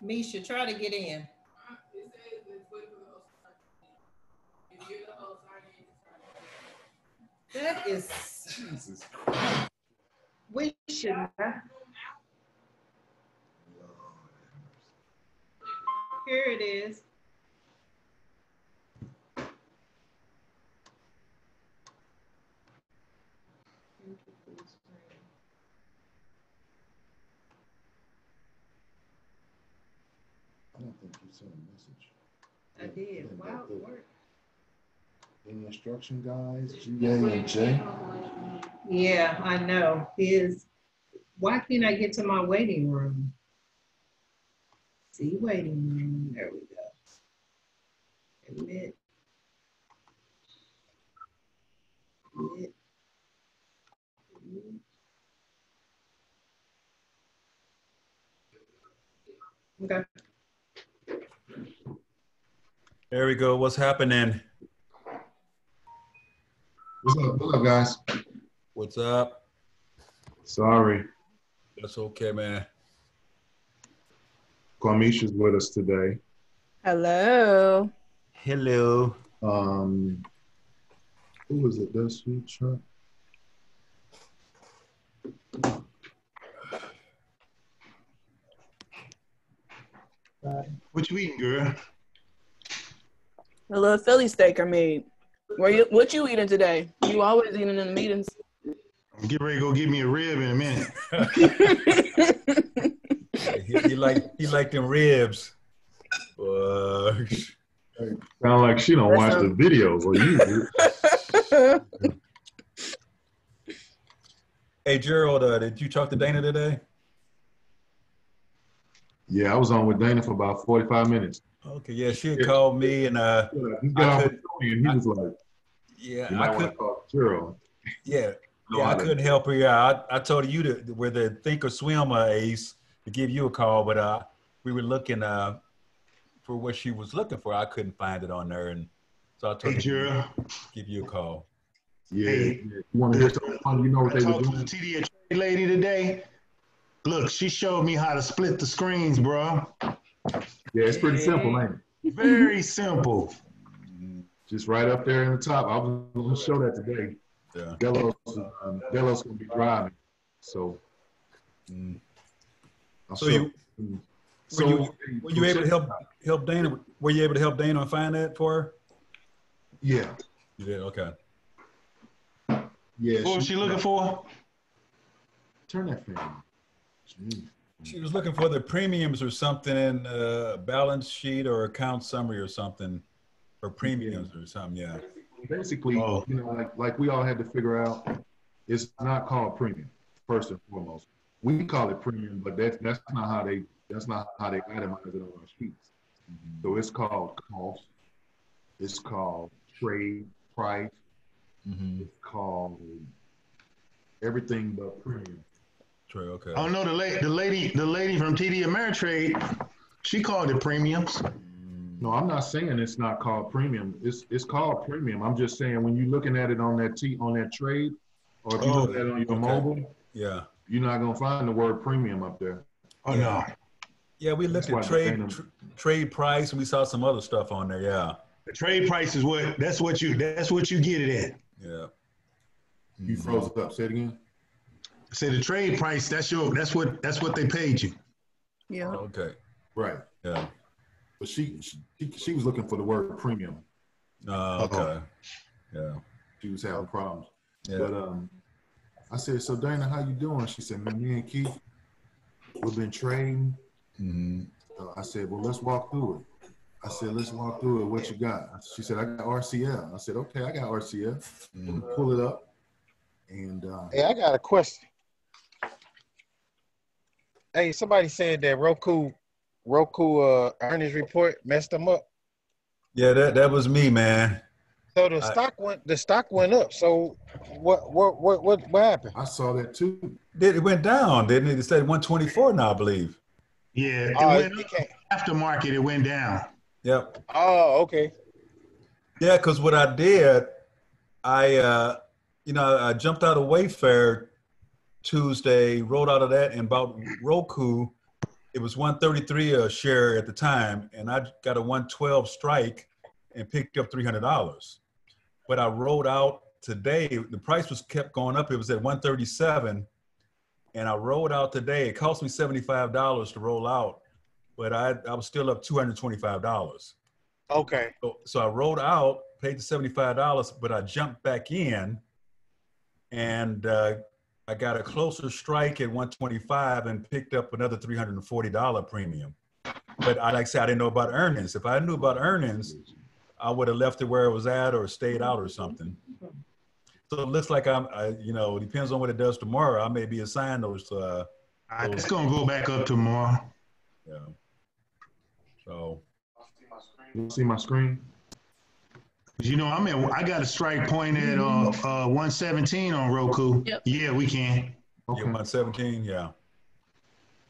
Misha, try to get in. That is, Jesus Christ. we should. Here it is. I don't think you sent a message. I did. Wow, it worked. Any instruction guys, GA and J? Yeah, I know. Is, why can't I get to my waiting room? See waiting room, there we go. Admit. Admit. Admit. Okay, There we go. What's happening? What's up, what up, guys? What's up? Sorry, That's okay, man. Kwamisha's with us today. Hello. Hello. Um, who was it? That sweet truck? What you eating, girl? A little Philly steak I made. Where you what you eating today? You always eating in the meetings. I'm ready to go get me a rib in a minute. he, he like he like them ribs. Uh, Sound like she don't watch the sounds- videos. Well, you do. hey Gerald, uh, did you talk to Dana today? Yeah, I was on with Dana for about 45 minutes. Okay, yeah, she had called me and uh, He got I off could- the phone and he was like, yeah, you I might want could, to call Cheryl. yeah, No, yeah, I I didn't. couldn't help her. Yeah, I, I told you to where the think or swim uh, ace to give you a call, but uh, we were looking uh for what she was looking for. I couldn't find it on there, and so I told Hey, her to Gerald. give you a call. Yeah, Hey. you want to hear something funny? You know what I they were talked to the doing? TDA lady today. Look, she showed me how to split the screens, bro. Yeah, it's pretty simple, ain't it? Very simple. Just right up there in the top. I was going to show that today. Yeah. Delos, um, Delos going to be driving. So, Mm. I'll So show- you Mm. were you were you able to help help Dana? Were you able to help Dana find that for her? Yeah, You did. Okay. yeah. What was she looking for? Turn that fan on. Jeez. She was looking for the premiums or something in a balance sheet or account summary or something, or premiums or something. Yeah. Basically, Oh. you know, like like we all had to figure out, it's not called premium first and foremost. We call it premium, but that's that's not how they that's not how they itemize it on our sheets. So it's called cost. It's called trade price. Mm-hmm. It's called everything but premium. True. Okay. Oh no, the lady, the lady, the lady from TD Ameritrade, she called it premiums. Mm. No, I'm not saying it's not called premium. It's it's called premium. I'm just saying when you're looking at it on that T on that trade, or if you Oh, look at it on your oh, okay. mobile, Yeah. you're not gonna find the word premium up there. Oh no, Yeah. We looked That's at why trade tr- trade price and we saw some other stuff on there. Yeah. the trade price is what. That's what you. That's what you get it at. Yeah. You froze up. Say it again. Say the trade price. That's your. That's what. That's what they paid you. Yeah. Okay. Right. Yeah. But she she, she was looking for the word premium. Uh, okay. Yeah. She was having problems. Yeah. But um, I said, so Dana, how you doing? She said, man, me and Keith, we've been trading. hmm Uh, I said, well, let's walk through it. I said, let's walk through it. What you got? She said, I got RCL. I said, okay, I got RCL. hmm Pull it up. And uh, Hey, I got a question. Hey, somebody said that Roku, Roku uh, earnings report messed them up. Yeah. That that was me, man. So the I- stock went, the stock went up. So what, what, what, what, what happened? I saw that too. Did it went down? Didn't it? It said 124 now, I believe. Yeah, it Oh, went it up. can't- aftermarket. It went down. Yep. oh, okay. Yeah, because what I did, I uh, you know, I jumped out of Wayfair Tuesday, rolled out of that and bought Roku it was 133 a share at the time, and I got a 112 strike and picked up $300. But I rolled out today. The price was kept going up. It was at 137, and I rolled out today. It cost me $75 to roll out, but I, I was still up $225. Okay. So, so I rolled out, paid the seventy-five dollars, but I jumped back in, and uh, I got a closer strike at one twenty-five and picked up another three hundred and forty dollar premium. But I like I said, I didn't know about earnings. If I knew about earnings, I would have left it where it was at or stayed out or something. So it looks like I'm, I, you know, it depends on what it does tomorrow. I may be assigned those. Uh, right, It's gonna go back up tomorrow. yeah. So You see my screen? You know, I'm at, I got a strike point at, uh, uh, one seventeen on Roku. Yep. Yeah, we can. yeah, one seventeen. Yeah.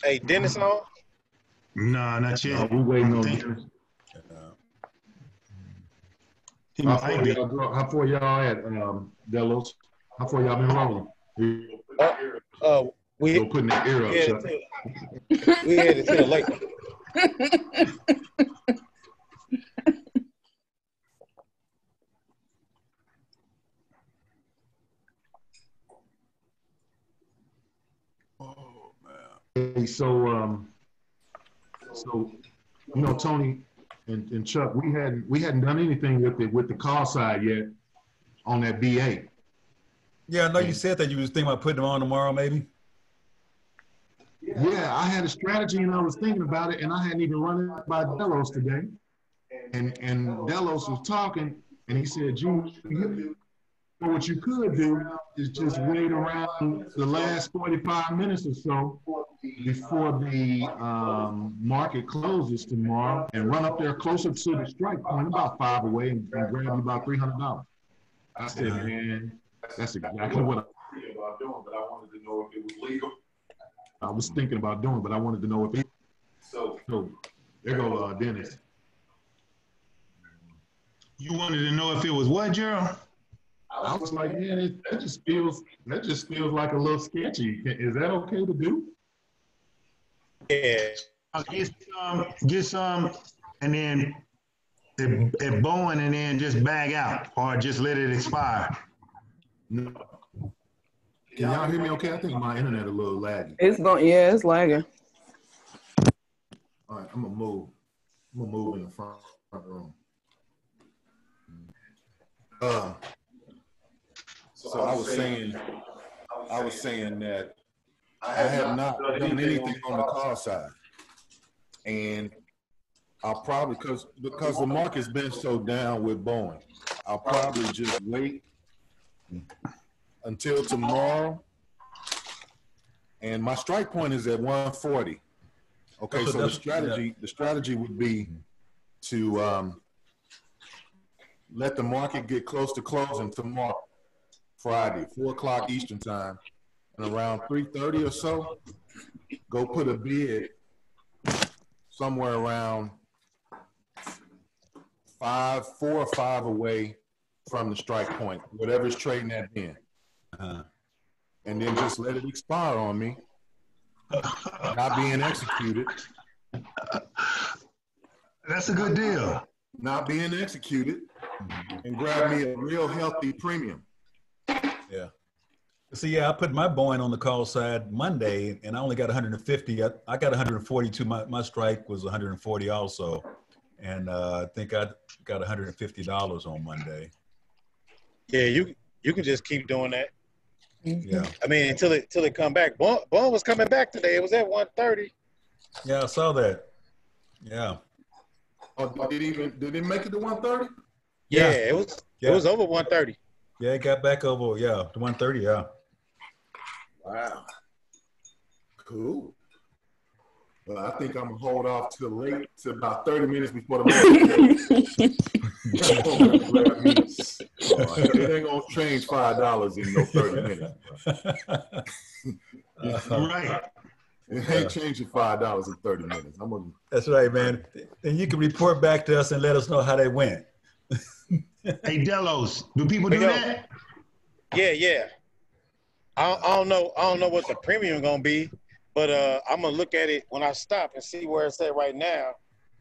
Hey, Dennis on? Nah, not Uh, yet. we waiting on Think- this. Uh, He How far y'all, how far y'all at, um, Delos? How far y'all been rolling? We Uh, we, go putting the ear up, headed Chuck. to, we headed to the lake. Hey, so, um, so, you know, Tony and, and Chuck, we hadn't, we hadn't done anything with the, with the call side yet on that BA. Yeah, I know you said that you was thinking about putting them on tomorrow, maybe. Yeah, I had a strategy and I was thinking about it and I hadn't even run it by Delos today. And, and Delos was talking and he said, you- what you could do is just wait around the last 45 minutes or so before the um, market closes tomorrow and run up there closer to the strike point, about five away, and, and grab you about $300. I said, man, that's exactly what I was thinking about doing, but I wanted to know if it was legal. I was thinking about doing, but I wanted to know if it. So, so there go uh, Dennis. You wanted to know if it was what, Gerald? I was like, man, it, that just feels that just feels like a little sketchy. Is that okay to do? Yeah. Uh, Get some, get some, and then at, at Bowen, and then just bag out, or just let it expire. No. Can y'all hear me okay? I think my internet a little laggy. It's going, yeah, it's lagging. All right, I'm gonna move. I'm gonna move in the front, front room. Uh, so I was saying, I was saying that I have not done anything on the call side. And I'll probably, because, because the market's been so down with Boeing, I'll probably just wait until tomorrow. And my strike point is at one forty. Okay, So so the strategy, the strategy would be to, um, let the market get close to closing tomorrow, Friday, four o'clock Eastern time. And around three thirty or so, go put a bid somewhere around five, four or five away from the strike point, whatever's trading at then. Uh, And then just let it expire on me, not being executed, That's a good deal. not being executed, and grab me a real healthy premium. yeah. See, yeah, I put my Boeing on the call side Monday, and I only got 150. I, I got 142. My my strike was 140 also, and uh, I think I got 150 dollars on Monday. Yeah, you you can just keep doing that. Yeah, I mean, until it until it come back. Bone, Bone was coming back today. It was at 130. yeah, I saw that. Yeah, Oh, did it even, did it make it to one thirty? Yeah, Yeah. it was Yeah. it was over 130. yeah, it got back over. Yeah, to 130. Yeah. Wow. Cool. Well, I think I'm gonna hold off till late, to about thirty minutes before the market. It ain't gonna change five dollars in no thirty minutes. Uh-huh. Right. It ain't changing five dollars in thirty minutes. I'm gonna, That's right, man. And you can report back to us and let us know how they went. Hey, Delos, do people do Yo. that? Yeah, yeah. I, I don't know. I don't know what the premium gonna be, But uh, I'm gonna look at it when I stop and see where it's at right now.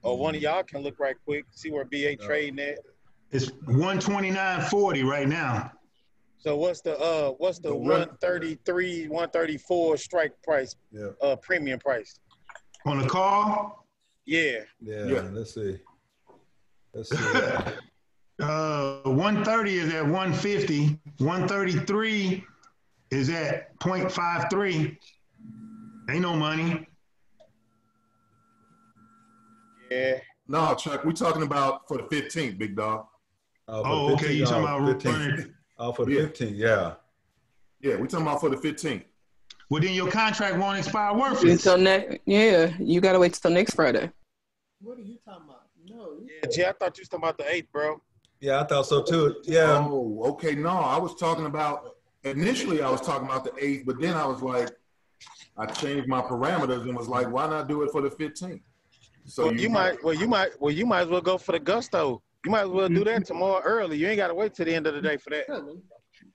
Or one of y'all can look right quick, see where BA trading at. It's one twenty nine forty right now. So what's the uh what's the The one- one thirty three, one thirty four strike price, Yeah. uh premium price? On the call, Yeah. Yeah, Yeah. let's see. Let's see. uh, one thirty is at one fifty. One thirty three is at 0.53. Ain't no money. Yeah. No, Chuck, we talking about for the fifteenth, big dog. Oh, Oh, the okay. You 15, talking about 15. running? Oh, for the Yeah. 15, yeah. Yeah, we talking about for the fifteenth. Well, then your contract won't expire worthless. Until next, yeah, you gotta wait till next Friday. What are you talking about? No. you- Yeah, G, I thought you was talking about the eighth, bro. Yeah, I thought so too. Yeah. Oh, okay. No, I was talking about initially I was talking about the eighth, but then I was like, I changed my parameters and was like, why not do it for the fifteenth? So well, you, might well you might well you might as well go for the gusto. You might as well do that mm-hmm. tomorrow early. You ain't gotta wait till the end of the day for that.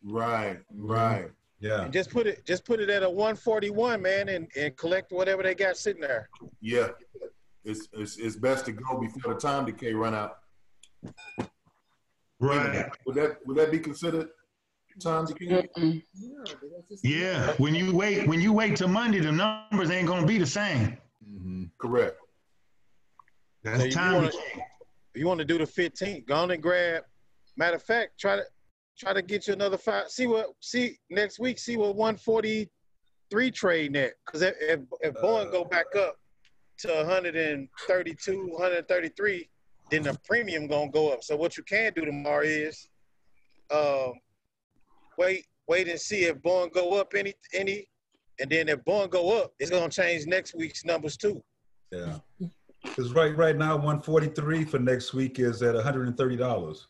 right, mm-hmm. right. Yeah. And just put it just put it at a 141, man, and, and collect whatever they got sitting there. Yeah, it's, it's it's best to go before the time decay run out. Right. Would that would that be considered time decay? Mm-mm. No, because Yeah. When you wait, when you wait till Monday, the numbers ain't gonna be the same. Mhm. Correct. That's So you time. wanna- You want to do the 15th? Go on and grab. Matter of fact, try to try to get you another five. See what see next week. See what 143 trade net. Because if, if if Boeing go back up to 132, 133, then the premium gonna go up. So what you can do tomorrow is, um, wait wait and see if Boeing go up any any, and then if Boeing go up, it's gonna change next week's numbers too. Yeah. Because right right now, 143 for next week is at $130.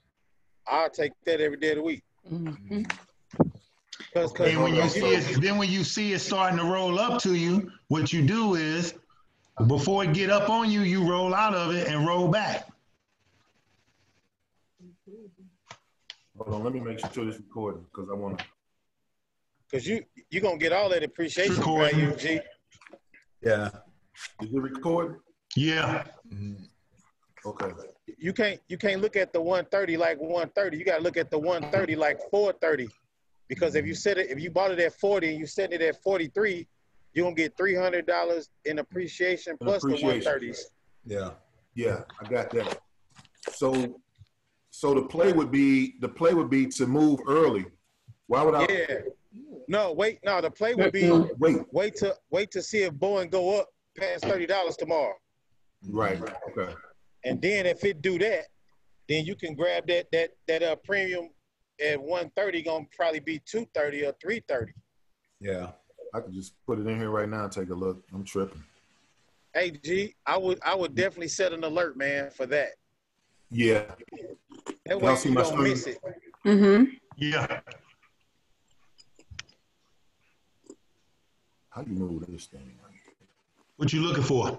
I'll take that every day of the week. Mhm. Cause, cause, And when you see it, then when you see it starting to roll up to you, what you do is, before it get up on you, you roll out of it and roll back. Hold on, let me make sure this recording because I want to. Cause you you gonna get all that appreciation Recording. value, G. Yeah. Is it recording? Yeah. Mhm. Okay. You can't you can't look at the 130 like 130. You gotta look at the 130 like 430. Because if you set it, if you bought it at 40 and you set it at 43, you're gonna get three hundred dollars in appreciation plus appreciation. the 130s. Yeah. Yeah, I got that. So, so the play would be the play would be to move early. Why would I Yeah. No, wait, no, the play would be wait? wait to wait to see if Boeing go up past thirty dollars tomorrow. Right. Okay. And then if it do that, then you can grab that that that uh premium at 130 gonna probably be 230 or 330. Yeah. I could just put it in here right now and take a look. I'm tripping. Hey G, I would I would definitely set an alert, man, for that. Yeah. That Can way I see you my don't screen? miss it. Mhm. Yeah. How do you move this thing? What you looking for?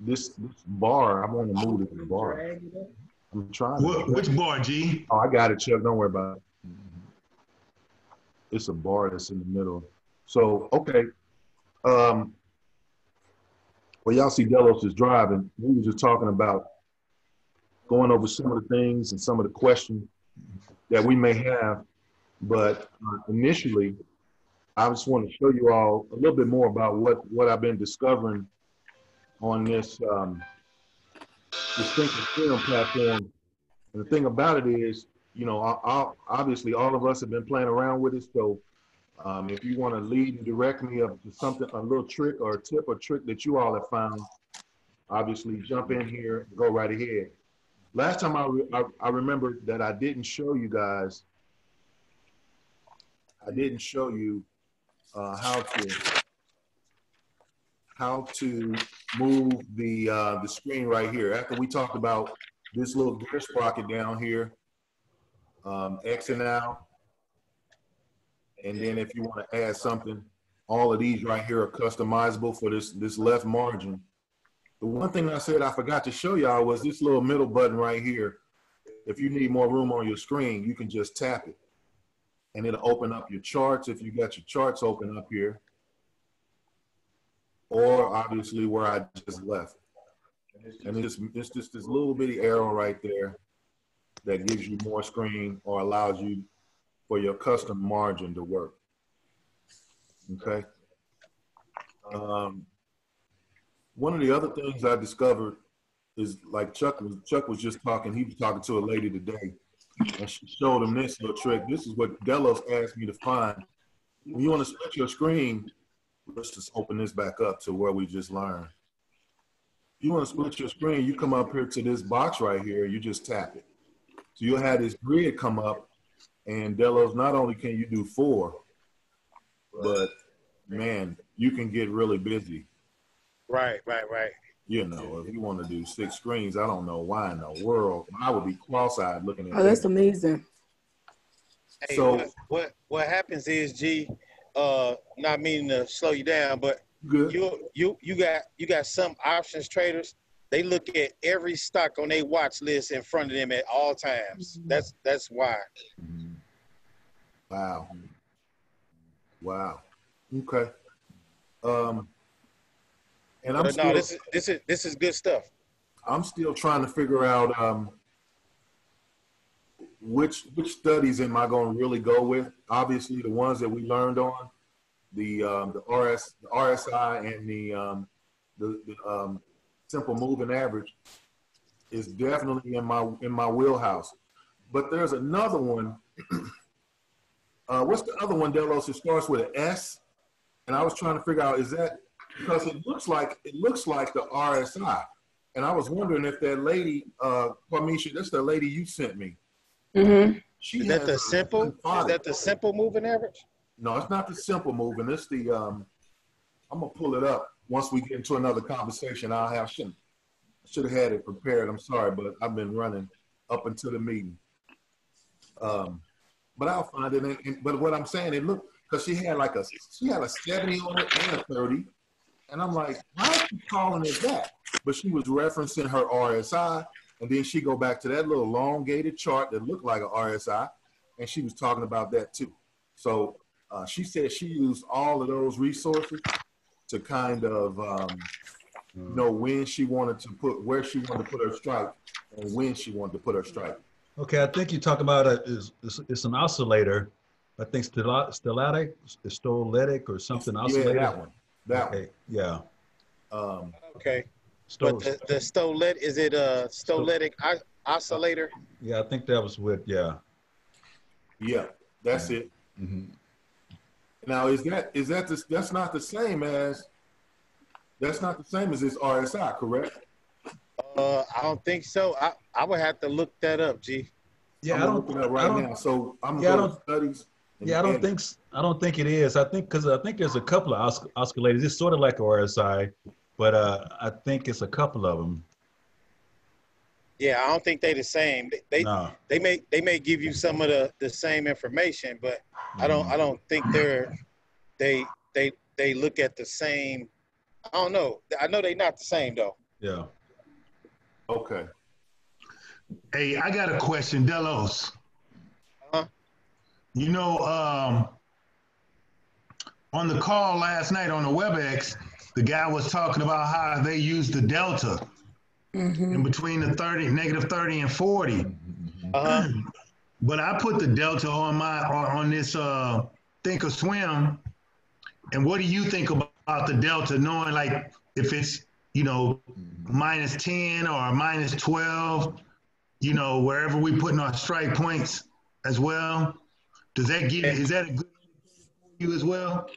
This this bar. I want to move this bar. Drag it up. I'm trying. What, To, which bar, G? oh, I got it, Chuck. Don't worry about it. It's a bar that's in the middle. So okay. Um. Well, y'all see Delos is driving. We were just talking about going over some of the things and some of the questions that we may have. But uh, initially, I just want to show you all a little bit more about what what I've been discovering on this um, this film platform. And the thing about it is, you know, I, I, obviously all of us have been playing around with it. So um, if you want to lead and direct me up to something, a little trick or tip or trick that you all have found, obviously jump in here and go right ahead. Last time I, re- I, I remember that I didn't show you guys, I didn't show you uh, how to how to move the uh, the screen right here. After we talked about this little gear sprocket down here, um, X and out, and then if you want to add something, all of these right here are customizable for this this left margin. The one thing I said I forgot to show y'all was this little middle button right here. If you need more room on your screen, you can just tap it. and it'll open up your charts if you got your charts open up here, or obviously where I just left. And it's, it's just this little bitty arrow right there that gives you more screen or allows you for your custom margin to work. Okay. Um, one of the other things I discovered is like Chuck was Chuck was just talking. He was talking to a lady today, and she showed him this little trick. This is what Delos asked me to find. When you want to split your screen, let's just open this back up to where we just learned. If you want to split your screen, you come up here to this box right here. You just tap it. So you'll have this grid come up, and Delos. Not only can you do four, but man, you can get really busy. Right, right, right. You know, if you want to do six screens, I don't know why in the world I would be cross-eyed looking at Oh, that's that. amazing. Hey, So- what, what what happens is, G, uh, not meaning to slow you down, but Good. you you you got you got some options traders. They look at every stock on their watch list in front of them at all times. That's that's why. Wow. Wow. Okay. Um, and I'm But no, still, this is this is this is good stuff. I'm still trying to figure out um, which which studies am I going to really go with? Obviously, the ones that we learned on, the um, the RS the RSI and the um, the, the um, simple moving average is definitely in my in my wheelhouse. But there's another one. uh, what's the other one, Delos? It starts with an S, and I was trying to figure out is that because it looks like it looks like the RSI. And I was wondering if that lady, uh, Kwamisha, that's the lady you sent me. Mm-hmm. She Is that the simple? Is that the simple moving average? No, it's not the simple moving. It's the, um, I'm gonna pull it up. Once we get into another conversation, I'll have, should should have had it prepared. I'm sorry, but I've been running up until the meeting. Um, but I'll find it. And, and- but what I'm saying, it looked, cause she had like a, she had a 70 on it and a 30. And I'm like, why is she calling it that? But she was referencing her RSI. And then she go back to that little elongated chart that looked like a RSI. And she was talking about that too. So uh, she said she used all of those resources to kind of um, know when she wanted to put, where she wanted to put her strike and when she wanted to put her strike. Okay, I think you're talking about a, is, is, it's an oscillator. I think stella- stellatic, stoletic or something Yeah, oscillator. that one. That Okay, yeah. Um, Okay. Sto- But the, the stolet is it a stoletic os- oscillator? yeah, I think that was with, yeah. yeah, that's it. Mhm. Now, is that is that the, that's not the same as that's not the same as this RSI, correct? Uh, I don't think so. I, I would have to look that up, G. Yeah, I'm I gonna don't, look it up I right don't, now. So I'm Yeah, I going to studies. yeah, I don't and- think, s- I don't think it is. I think, cause I think there's a couple of os- oscillators. It's sort of like RSI, but, uh, I think it's a couple of them. Yeah, I don't think they're the same. They they, No. they may they may give you some of the, the same information, but I don't I don't think they're they they they look at the same. I don't know. I know they're not the same though. Yeah. Okay. Hey, I got a question, Delos. Huh? You know, um, on the call last night on the WebEx, the guy was talking about how they use the delta in between the 30, negative 30 and 40. Uh-huh. But I put the delta on my on, on this uh Thinkorswim. And what do you think about the delta, knowing like if it's you know minus 10 or minus 12, you know, wherever we putting our strike points as well? Does that give is that a good you as well?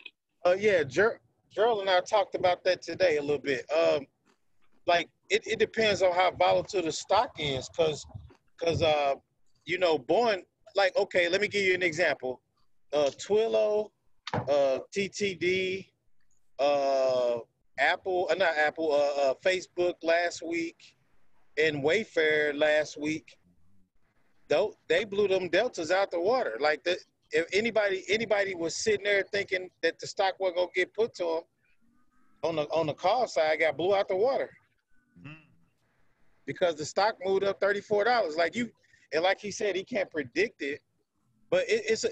Uh, yeah, Ger- Gerald and I talked about that today a little bit. Um, like it, it depends on how volatile the stock is, cause, cause uh, you know, born like okay, let me give you an example. Uh, Twilio, uh, TTD, uh, Apple, uh, not Apple, uh, uh, Facebook last week, and Wayfair last week. Though they blew them deltas out the water. Like the if anybody anybody was sitting there thinking that the stock wasn't gonna get put to them on the on the call side, got blew out the water because the stock moved up thirty four dollars. Like you, and like he said, he can't predict it, but it, it's a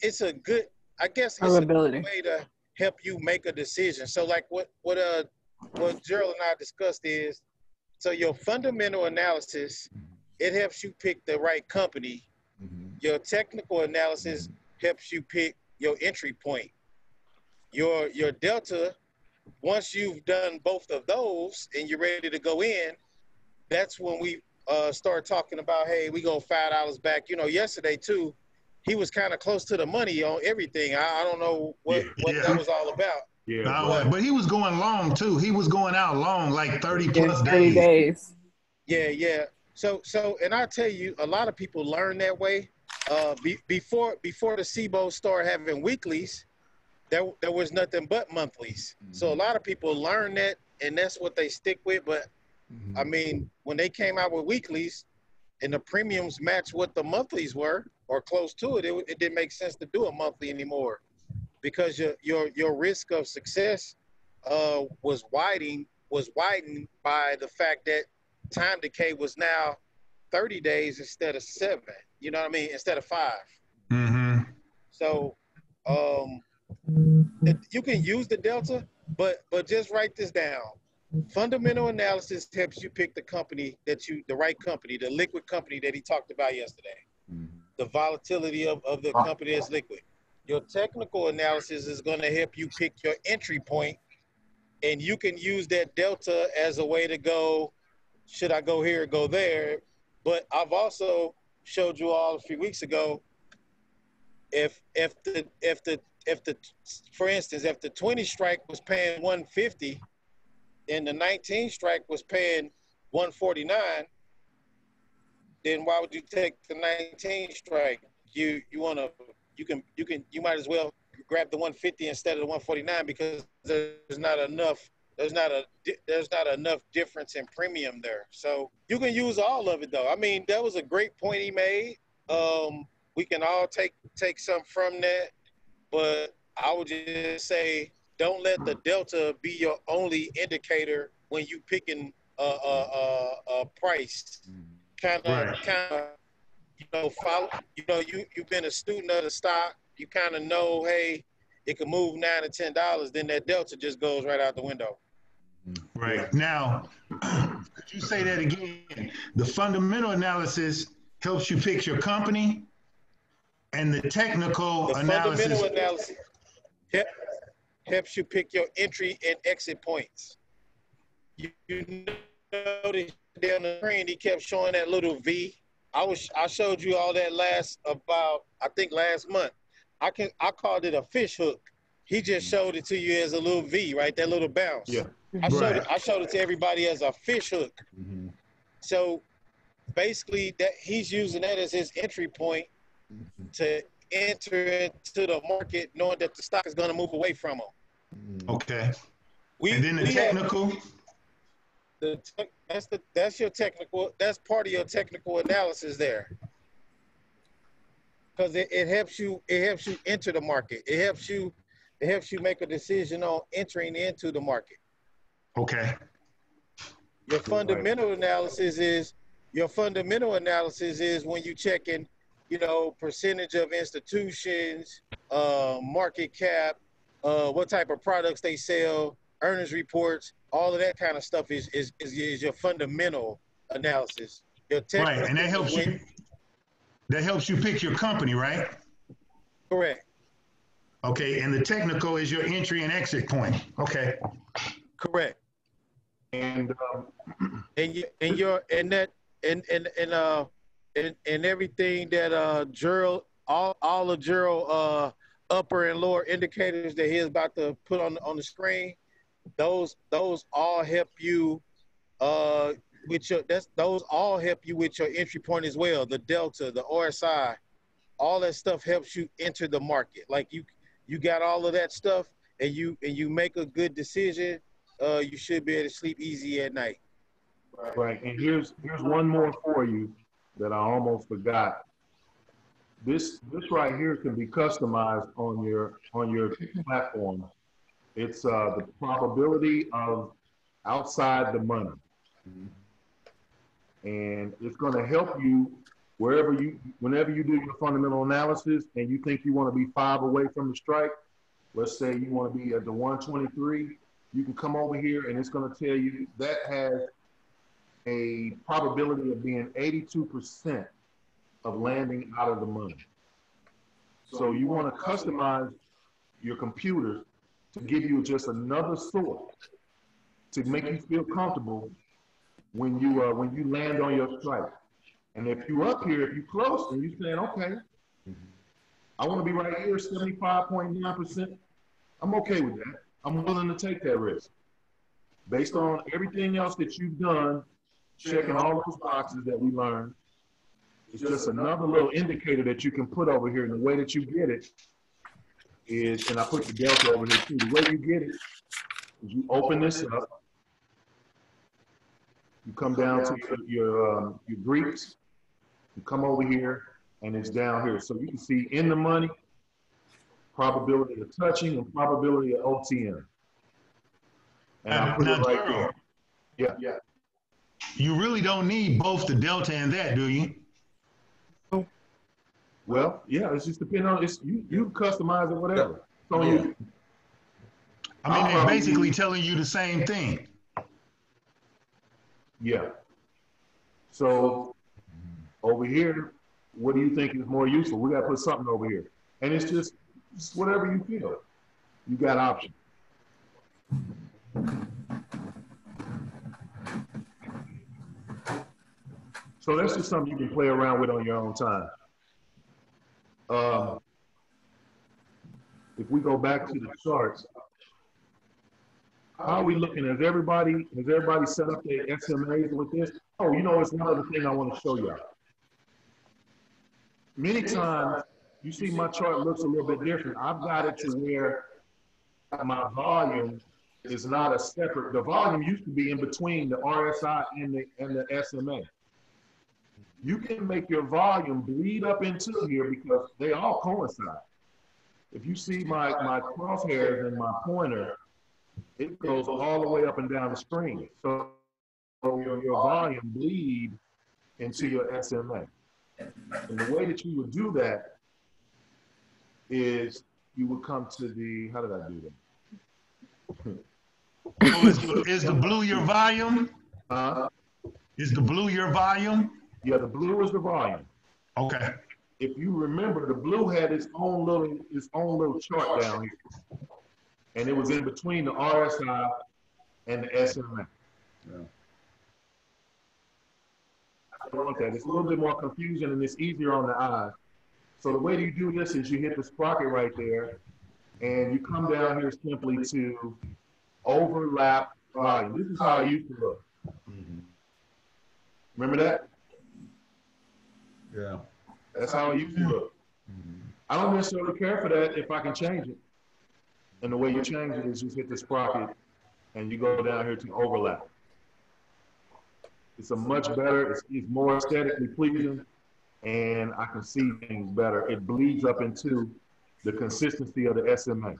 it's a good, I guess it's a good way to help you make a decision. So like what what uh what Gerald and I discussed is, so your fundamental analysis, it helps you pick the right company. Your technical analysis helps you pick your entry point. Your your delta, once you've done both of those and you're ready to go in, that's when we uh, start talking about, hey, we go five dollars back. You know, yesterday too, he was kind of close to the money on everything. I, I don't know what, Yeah. what Yeah. that was all about. Yeah. But- but he was going long too. He was going out long, like 30 Yeah, plus 30 days. days. Yeah, yeah. So, so, and I tell you, a lot of people learn that way. Uh, be, before before the CBOE started having weeklies, there there was nothing but monthlies. So a lot of people learn that, and that's what they stick with. But I mean, when they came out with weeklies, and the premiums match what the monthlies were or close to it, it, it didn't make sense to do a monthly anymore because your your your risk of success uh, was widening was widened by the fact that time decay was now 30 days instead of seven. You know what I mean? Instead of five. Mm-hmm. So um, you can use the delta, but but just write this down. Fundamental analysis helps you pick the company that you the right company, the liquid company that he talked about yesterday. Mm-hmm. The volatility of, of the company is liquid. Your technical analysis is going to help you pick your entry point, and you can use that delta as a way to go. Should I go here or go there? But I've also showed you all a few weeks ago if if the if the if the for instance if the 20 strike was paying 150 and the 19 strike was paying 149 then why would you take the 19 strike? You you want to you can you can you might as well grab the 150 instead of the 149 because there's not enough there's not a there's not enough difference in premium there. So you can use all of it though. I mean that was a great point he made. Um we can all take take some from that but i would just say don't let the delta be your only indicator when you picking a, a, a, a price kind of Right. kind of you know follow you know you you've been a student of the stock you kind of know hey it can move nine to ten dollars then that delta just goes right out the window Right. Now, could you say that again? The fundamental analysis helps you pick your company, and the technical the fundamental analysis. analysis help, helps you pick your entry and exit points. You, you notice down the screen, he kept showing that little V. I was I showed you all that last about I think last month. I can I called it a fish hook. He just showed it to you as a little V, right? That little bounce. Yeah. I showed Right. it. I showed it to everybody as a fish hook. Mm-hmm. So basically, that he's using that as his entry point mm-hmm. to enter into the market, knowing that the stock is going to move away from them. Mm. Okay. We, And then the we have- technical. the tech- that's the that's your technical. That's part of your technical analysis there. Because it, it helps you. It helps you enter the market. It helps you. It helps you make a decision on entering into the market. Okay. Your fundamental analysis is your fundamental analysis is when you checking, you know, percentage of institutions, uh, market cap, uh, what type of products they sell, earnings reports, all of that kind of stuff is is is, is your fundamental analysis. Your Right. And that helps you. That helps you pick your company, right? Correct. Okay. And the technical is your entry and exit point. Okay. Correct. And um, and you and your and that and and and uh and and everything that uh Gerald all all of Gerald uh upper and lower indicators that he's about to put on on the screen, those those all help you uh with your that's those all help you with your entry point as well. The delta, the RSI, all that stuff helps you enter the market. Like you you got all of that stuff and you and you make a good decision, uh you should be able to sleep easy at night. Right, and here's here's one more for you that I almost forgot. This this right here can be customized on your on your platform. It's uh, the probability of outside the money, and it's going to help you wherever you, whenever you do your fundamental analysis and you think you want to be five away from the strike, let's say you want to be at the 123, you can come over here and it's going to tell you that has a probability of being 82% of landing out of the money. So you want to customize your computer to give you just another source to make you feel comfortable when you uh, when you land on your strike. And if you up here, if you close and you're saying, okay, I want to be right here, 75.9%, I'm okay with that. I'm willing to take that risk. Based on everything else that you've done, checking all those boxes that we learned, it's just another little indicator that you can put over here. And the way that you get it is, and I put the delta over here too. The way you get it is you open this up. You come down to your your, um, your Greeks. You come over here, and it's down here. So you can see in the money, probability of touching and probability of OTM. And I put it right there. Yeah, yeah. You really don't need both the delta and that, do you? Well, yeah, it's just depending on it's you. You customize it, whatever. So you. I mean, I'll they're um, basically use- telling you the same thing. Yeah. So over here, what do you think is more useful? We got to put something over here, and it's just, just whatever you feel. You got options. So that's just something you can play around with on your own time. Um, if we go back to the charts, how are we looking? Has everybody has everybody set up their SMAs with this? Oh, you know, it's one thing I want to show y'all. Many times you see my chart looks a little bit different. I've got it to where my volume is not a separate. The volume used to be in between the RSI and the and the SMA. You can make your volume bleed up into here because they all coincide. If you see my my crosshairs and my pointer, it goes all the way up and down the screen. So, your, your volume bleed into your SMA. And the way that you would do that is you would come to the, how did I do that? Is, is the blue your volume? Uh, Is the blue your volume? Yeah, the blue is the volume. Okay. If you remember, the blue had its own little, its own little chart down here. And it was in between the RSI and the SMA. Yeah. I don't want that. It's a little bit more confusion and it's easier on the eye. So the way you do this is you hit the sprocket right there and you come down here simply to overlap volume. This is how it used to look. Mm-hmm. Remember that? Yeah. That's how it used to look. I don't necessarily care for that if I can change it. And the way you change it is you hit the sprocket and you go down here to overlap. It's a much better, it's, it's more aesthetically pleasing and I can see things better. It bleeds up into the consistency of the SMA.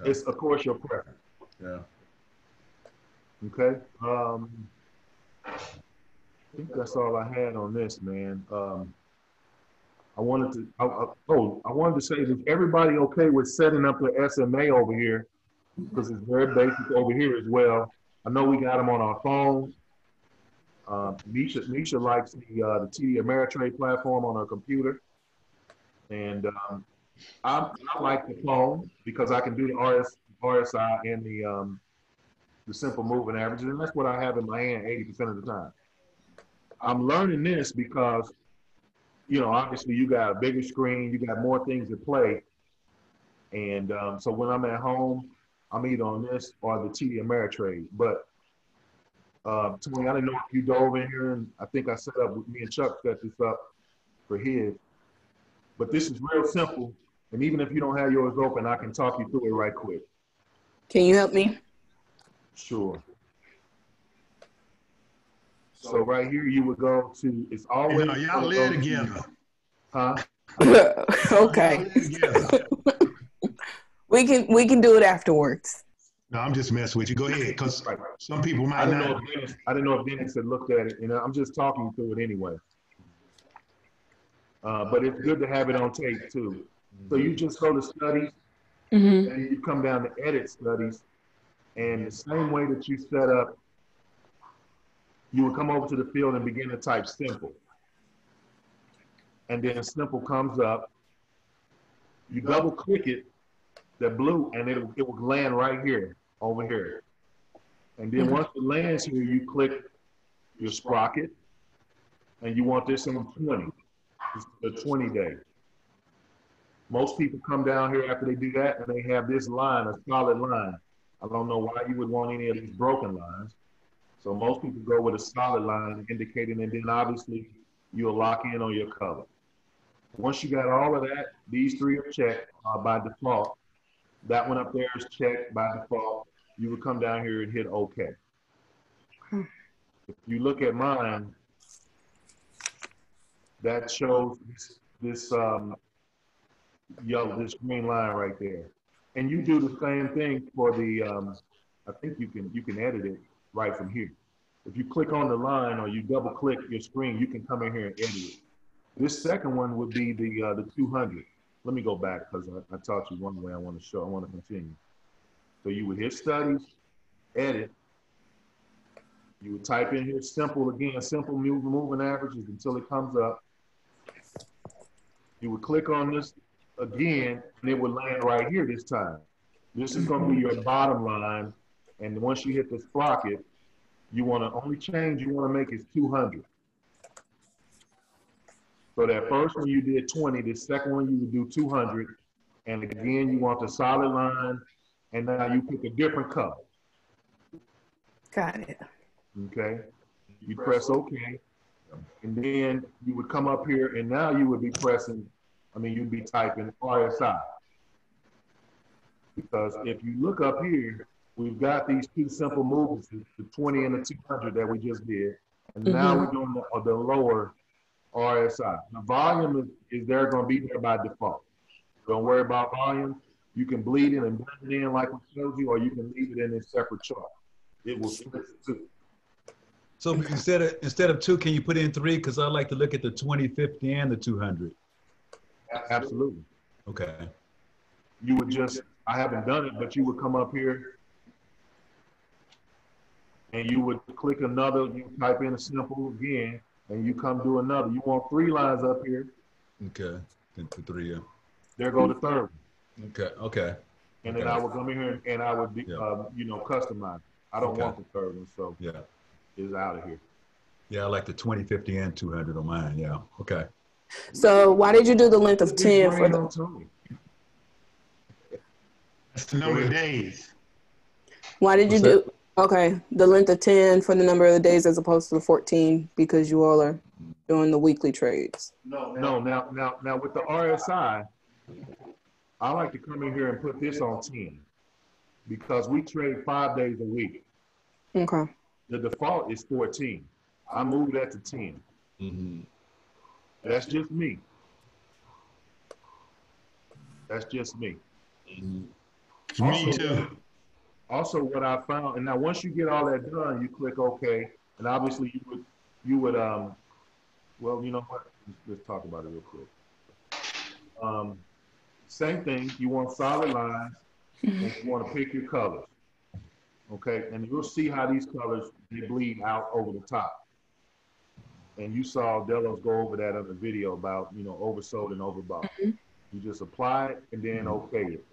Okay. It's of course your preference. Yeah. Okay. Um, I think that's all I had on this, man. Um, I wanted to. I, I, oh, I wanted to say, is everybody okay with setting up the SMA over here? Because it's very basic over here as well. I know we got them on our phones. Uh, Nisha, Nisha likes the uh, the TD Ameritrade platform on her computer, and um, I, I like the phone because I can do the RS, RSI and the um, the simple moving averages, and that's what I have in my hand 80% of the time. I'm learning this because, you know, obviously you got a bigger screen, you got more things to play. And um, so when I'm at home, I'm either on this or the TD Ameritrade. But uh, Tony, I didn't know if you dove in here, and I think I set up, with me and Chuck set this up for his. But this is real simple. And even if you don't have yours open, I can talk you through it right quick. Can you help me? Sure. So right here, you would go to, it's always. You know, y'all live together. Huh? okay. Together. We can we can do it afterwards. No, I'm just messing with you. Go ahead, because Right. some people might I might didn't know if Dennis, I didn't know if Dennis had looked at it, and I'm just talking you through it anyway. Uh, but it's good to have it on tape too. So you just go to studies, Mm-hmm. and you come down to edit studies, and the same way that you set up, you would come over to the field and begin to type simple. And then simple comes up. You double click it, the blue, and it it will land right here, over here. And then once it lands here, you click your sprocket, and you want this on 20, This is 20 day. Most people come down here after they do that, and they have this line, a solid line. I don't know why you would want any of these broken lines. So most people go with a solid line indicating, and then obviously you'll lock in on your color. Once you got all of that, these three are checked uh, by default. That one up there is checked by default. You would come down here and hit OK. If you look at mine, that shows this, this um, yellow, this green line right there. And you do the same thing for the, um, I think you can, you can edit it right from here. If you click on the line or you double click your screen, you can come in here and edit it. This second one would be the, uh, the 200. Let me go back because I, I taught you one way I want to show, I want to continue. So you would hit studies, edit. You would type in here simple again, simple move, moving averages until it comes up. You would click on this again, and it would land right here this time. This is going to be your bottom line, and once you hit the sprocket, you want to only change you want to make is 200. So that first one you did 20, the second one you would do 200, and again you want the solid line, and now you pick a different color. Got it. Okay, you press OK, and then you would come up here, and now you would be pressing. I mean, you'd be typing RSI. Because if you look up here, we've got these two simple moves, the 20 and the 200 that we just did. And now Mhm. we're doing the, uh, the lower RSI. The volume is, is there going to be there by default. Don't worry about volume. You can bleed it and blend it in like we showed you, or you can leave it in a separate chart. It will split the two. So instead of, instead of two, can you put in three? Because I like to look at the 20, 50, and the 200. Absolutely. Okay. You would just, I haven't done it, but you would come up here and you would click another, you type in a simple again, and you come do another. You want three lines up here, Okay. Then put three in. there go the third one. Okay. Okay. And then I would come in here and I would, be, Yeah. um, you know, customize. I don't Okay. want the third one, so Yeah. it's out of here. Yeah, I like the 20, 50, and 200 on mine. Yeah. Okay. So why did you do the length of 10 for rain the, on Tony. That's the number of days. why did you What's do, okay, the length of 10 for the number of the days as opposed to the 14 because you all are doing the weekly trades? No, no, now, now, now with the RSI, I like to come in here and put this on 10 because we trade five days a week. Okay. The default is 14. I moved that to 10. Mm-hmm. That's just me. That's just me. Me too. Also, what I found, and now once you get all that done, you click OK, and obviously you would, you would, um, well, you know what? Let's, talk about it real quick. Um, same thing. You want solid lines, and you want to pick your colors. Okay, and you'll see how these colors they bleed out over the top. And you saw Delos go over that on the video about you know oversold and overbought. You just apply it and then okay it.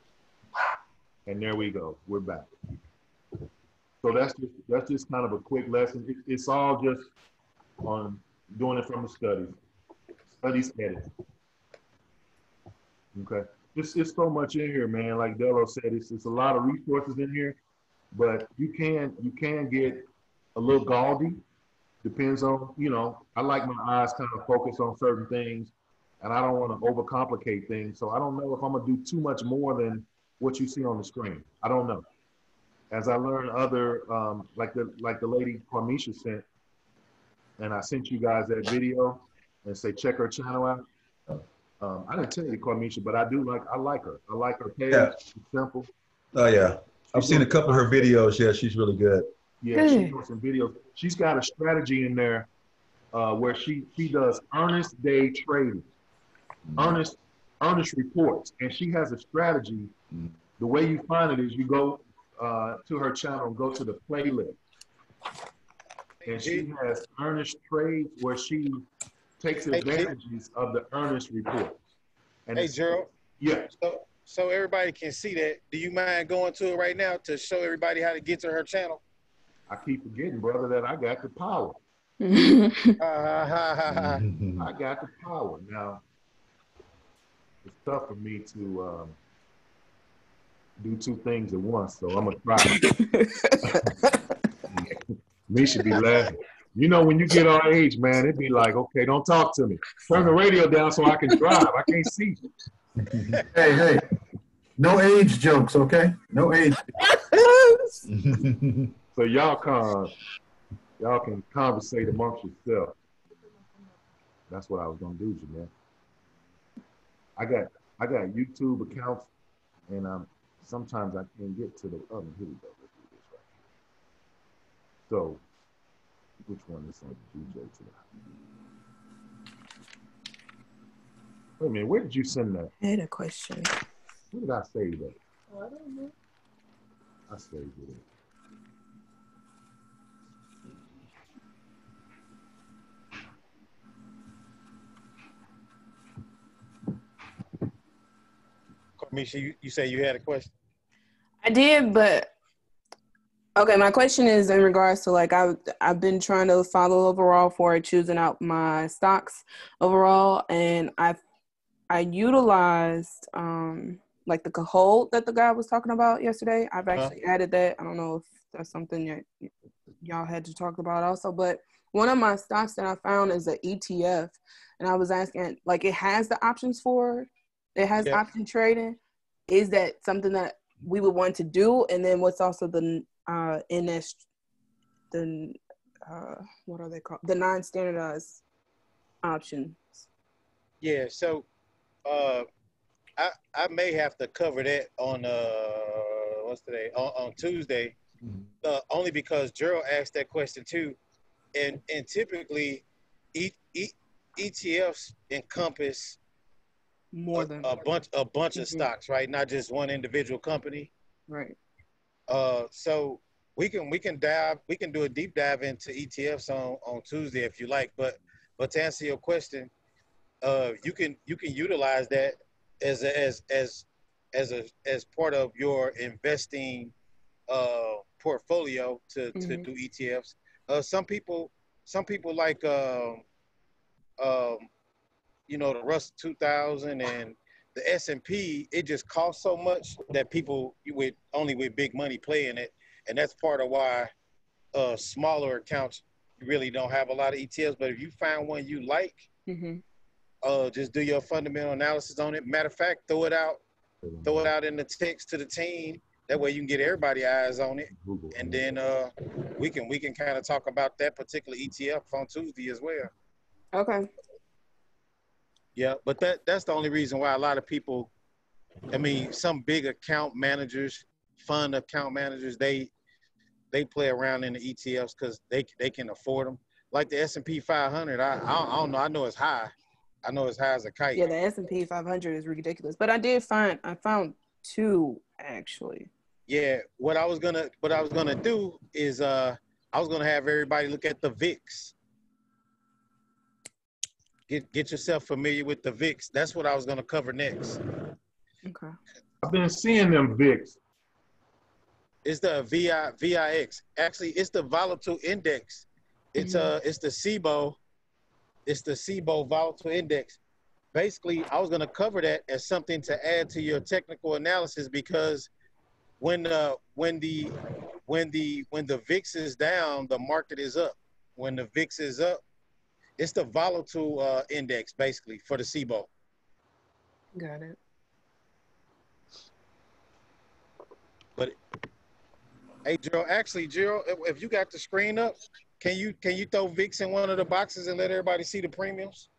And there we go. We're back. So that's just that's just kind of a quick lesson. It, it's all just on doing it from the studies. Studies edit. Okay. It's, it's so much in here, man. Like Delo said, it's, it's a lot of resources in here, but you can you can get a little gaudy. Depends on, you know, I like my eyes kind of focused on certain things and I don't want to overcomplicate things. So I don't know if I'm gonna do too much more than what you see on the screen. I don't know. As I learn other, um, like the like the lady Kwamisha sent, and I sent you guys that video and say check her channel out. Um, I didn't tell you Kwamisha, but I do like I like her. I like her page. Yeah. It's simple. Oh yeah. I've seen a couple of her videos. Yeah, she's really good. Yeah, she's Good. doing some videos. She's got a strategy in there uh, where she she does earnest day trading, earnest earnest reports, and she has a strategy. The way you find it is you go uh, to her channel, go to the playlist, and she has earnest trades where she takes Hey, advantages of the earnest reports. And Hey, Gerald. yeah, So, so everybody can see that. Do you mind going to it right now to show everybody how to get to her channel? I keep forgetting, brother, that I got the power. I got the power. Now, it's tough for me to um, do two things at once, so I'm gonna try. me should be laughing. You know, when you get our age, man, it'd be like, okay, don't talk to me. Turn the radio down so I can drive. I can't see. Hey, hey, no age jokes, okay? No age. So y'all can y'all can conversate amongst yourself. That's what I was gonna do, Jamal. I got I got YouTube accounts, and um sometimes I can't get to the other. Here we go. Let's do this right here. So, which one is on DJ today? Wait a minute. Where did you send that? I had a question. Where did I save that? Oh, I don't know. I saved it. Misha, you, you say you had a question? I did, but okay. My question is in regards to like I I've been trying to follow overall for choosing out my stocks overall, and I I utilized um like the Kahoot that the guy was talking about yesterday. I've Uh-huh. actually added that. I don't know if that's something that y- y'all had to talk about also, but one of my stocks that I found is an ETF, and I was asking like it has the options for it. It has Yeah. option trading. Is that something that we would want to do? And then what's also the uh NS the uh what are they called? The non-standardized options. Yeah, so uh I I may have to cover that on uh what's today? On, on Tuesday. Uh, only because Gerald asked that question too. And and typically e, e, ETFs encompass More a, than a bunch a bunch of Mhm. stocks, right? Not just one individual company. right. Uh, so we can we can dive we can do a deep dive into ETFs on on Tuesday if you like. But but to answer your question, uh, you can you can utilize that as a, as as as a as part of your investing uh, portfolio to to Mhm. do ETFs. Uh, some people some people like um, um, you know the Russell 2000 and the S and P. It just costs so much that people with only with big money playing it, and that's part of why uh, smaller accounts really don't have a lot of ETFs. But if you find one you like, hmm uh, just do your fundamental analysis on it. Matter of fact, throw it out, throw it out in the text to the team. That way you can get everybody eyes on it, and then uh, we can we can kind of talk about that particular ETF on Tuesday as well. Okay. Yeah, but that that's the only reason why a lot of people, I mean, some big account managers, fund account managers, they they play around in the ETFs because they they can afford them. Like the S and P 500, I, I don't, I don't know. I know it's high. I know it's high as a kite. Yeah, the S and P 500 is ridiculous, but I did find I found two actually. Yeah, what I was gonna what I was gonna do is uh I was gonna have everybody look at the VIX. Get get yourself familiar with the VIX. That's what I was gonna cover next. Okay. I've been seeing them VIX. It's the VI VIX. Actually, it's the volatile index. It's Mhm. uh it's the CBOE. It's the CBOE volatile index. Basically, I was gonna cover that as something to add to your technical analysis because when uh when the when the when the VIX is down, the market is up. When the VIX is up, it's the volatile uh, index basically for the CBOE. Got it. But hey, Gerald. Actually, Gerald, if, if you got the screen up, can you can you throw VIX in one of the boxes and let everybody see the premiums?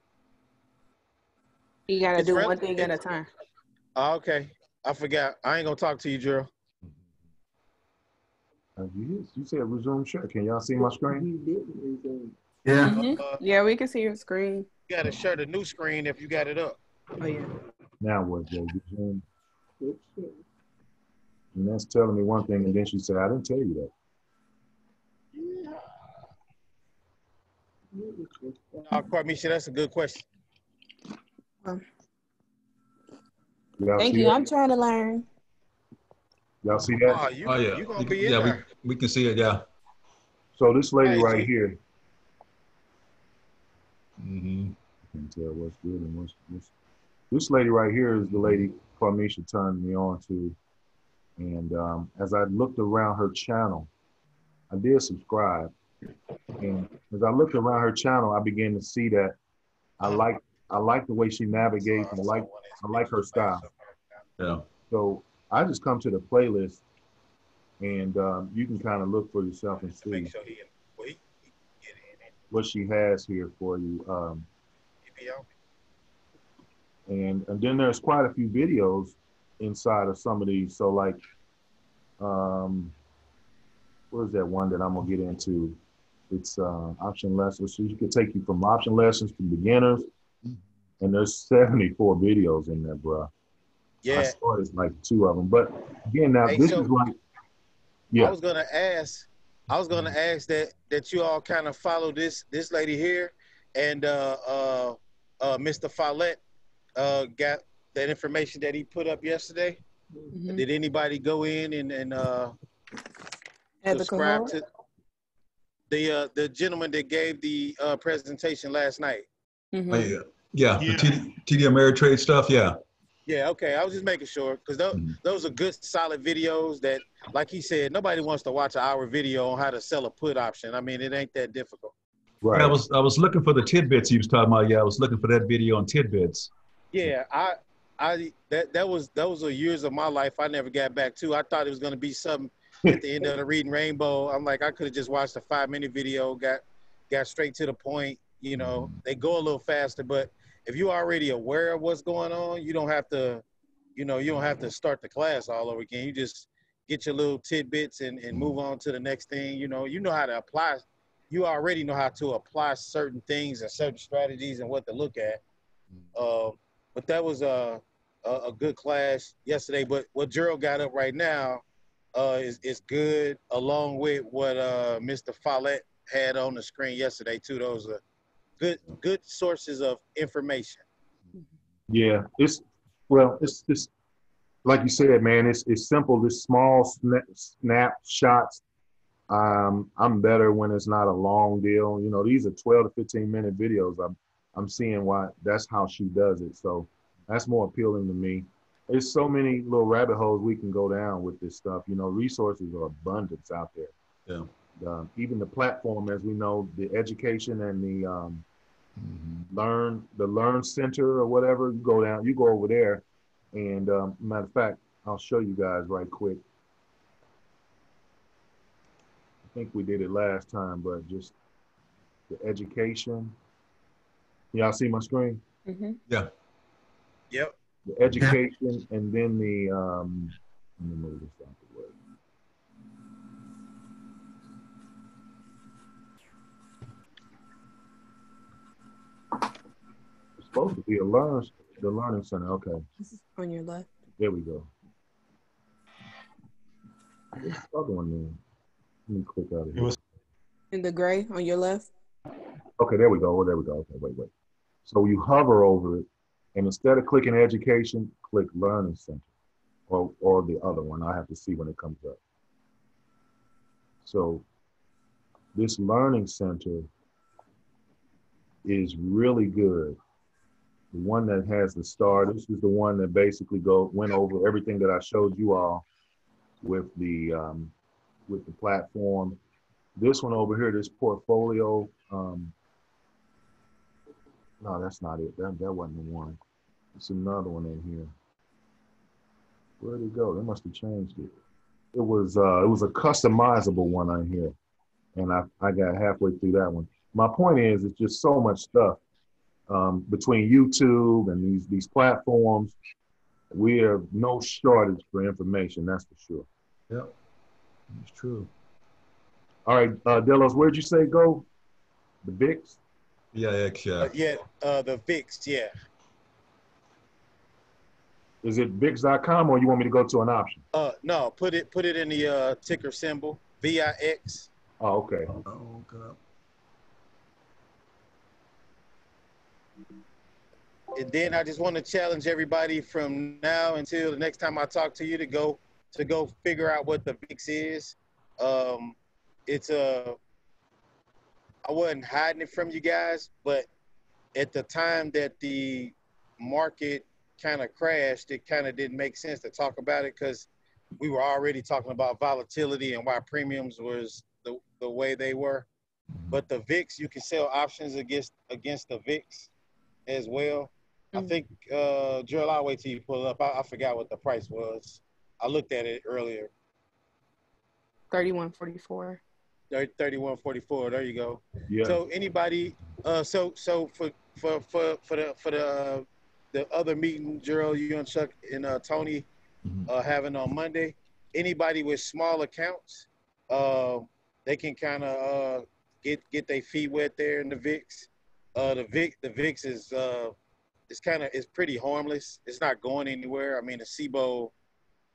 You gotta It's do one thing at a time. Oh, okay, I forgot. I ain't gonna talk to you, Gerald. Uh, You you said resume share. Can y'all see my screen? You didn't resume. Yeah. Mhm. Uh, Yeah, we can see your screen. you gotta share the new screen if you got it up. Oh yeah. Now what, Jay? Resume. Which shit? And that's telling me one thing, and then she said, I didn't tell you that. What was this? Uh, Quamisha, that's a good question. Y'all Thank you. that? I'm trying to learn. Y'all see that? Oh, you, Oh, yeah. you gonna be in yeah, we- there. We can see it, yeah. So this lady right here, hmm I can tell what's good and what's, what's this lady right here is the lady Kwamisha turned me on to. And um, as I looked around her channel, I did subscribe. And as I looked around her channel, I began to see that I like I like the way she navigates and I like I like her style. Yeah. So I just come to the playlist and um, you can kind of look for yourself and To see make sure he, well, he, he get in what she has here for you. Um, He be on. and and then there's quite a few videos inside of some of these. So like, um, what is that one that I'm gonna get into? It's uh, option lessons. So you can take you from option lessons to beginners, and there's 74 videos in there, bro. Yeah. I saw started like two of them, but again, now Hey, this so- is like, yeah. I was gonna ask, I was gonna ask that that you all kind of follow this this lady here, and uh, uh, uh, Mr. Follette uh, got that information that he put up yesterday. Mhm. Did anybody go in and and uh, At the subscribe cohort. to the uh, the gentleman that gave the uh, presentation last night? Mhm. Oh, yeah. Yeah, the TD, TD Ameritrade stuff, yeah. Yeah, okay. I was just making sure because those, Mhm. those are good, solid videos that, like he said, nobody wants to watch an hour video on how to sell a put option. I mean, it ain't that difficult. right. I was I was looking for the tidbits he was talking about. Yeah, I was looking for that video on tidbits. Yeah, I, I that that was those are years of my life I never got back to. I thought it was gonna be something at the end of the reading rainbow. I'm like, I could have just watched a five minute video, got got straight to the point. You know, they go a little faster, but if you're already aware of what's going on, you don't have to, you know, you don't have to start the class all over again. You just get your little tidbits and, and move on to the next thing. You know, you know how to apply. You already know how to apply certain things and certain strategies and what to look at. Uh, but that was a, a a good class yesterday. But what Gerald got up right now uh, is is good, along with what uh, Mr. Follette had on the screen yesterday too. Those are good good sources of information. Yeah, it's well, it's it's like you said, man. It's it's simple. It's small snap, snapshots. Um, I'm better when it's not a long deal. You know, these are 12 to 15 minute videos. I'm I'm seeing why that's how she does it. So that's more appealing to me. There's so many little rabbit holes we can go down with this stuff. You know, resources are abundance out there. Yeah. Um, even the platform, as we know, the education and the um, Mm-hmm. learn the learn center or whatever you go down you go over there and um, matter of fact i'll show you guys right quick i think we did it last time but just the education y'all see my screen Mhm. Yep. the education and then the um let me move this out the way it's supposed to be a learn the learning center okay On your left. There we go. What's the other one then? Let me click out of It here. was- In the gray on your left. Okay, there we go. Oh, there we go. Okay, wait, wait. So you hover over it, and instead of clicking education, click learning center, or or the other one. I have to see when it comes up. So this learning center is really good. The one that has the star. This is the one that basically go went over everything that I showed you all with the um, with the platform. This one over here, this portfolio. Um, no, that's not it. That that wasn't the one. It's another one in here. Where'd it go? They must have changed it. It was uh, it was a customizable one on here, and I I got halfway through that one. My point is, it's just so much stuff um, between YouTube and these these platforms. We have no shortage for information. That's for sure. Yep. It's true. All right, uh, Delos, where'd you say go? The VIX? Yeah, X, yeah. Uh, yeah, uh, the VIX, yeah. Is it VIX.com or you want me to go to an option? Uh, no, put it put it in the uh, ticker symbol VIX. Oh, okay. Oh, God. And then I just want to challenge everybody from now until the next time I talk to you to go to go figure out what the VIX is. Um, it's a I wasn't hiding it from you guys, but at the time that the market kind of crashed, it kind of didn't make sense to talk about it because we were already talking about volatility and why premiums was the, the way they were. But the VIX, you can sell options against against the VIX as well. I Mhm. think uh Gerald, I'll wait till you pull it up. I, I forgot what the price was. I looked at it earlier. 3144. 3144. There you go. Yeah. So anybody, uh, so so for for for for the for the uh, the other meeting, Gerald, you and Chuck and uh, Tony Mhm. uh, having on Monday, anybody with small accounts, uh, they can kind of uh, get get their feet wet there in the VIX. Uh, the VIX the VIX is uh, it's kind of it's pretty harmless. It's not going anywhere. I mean, the CBOE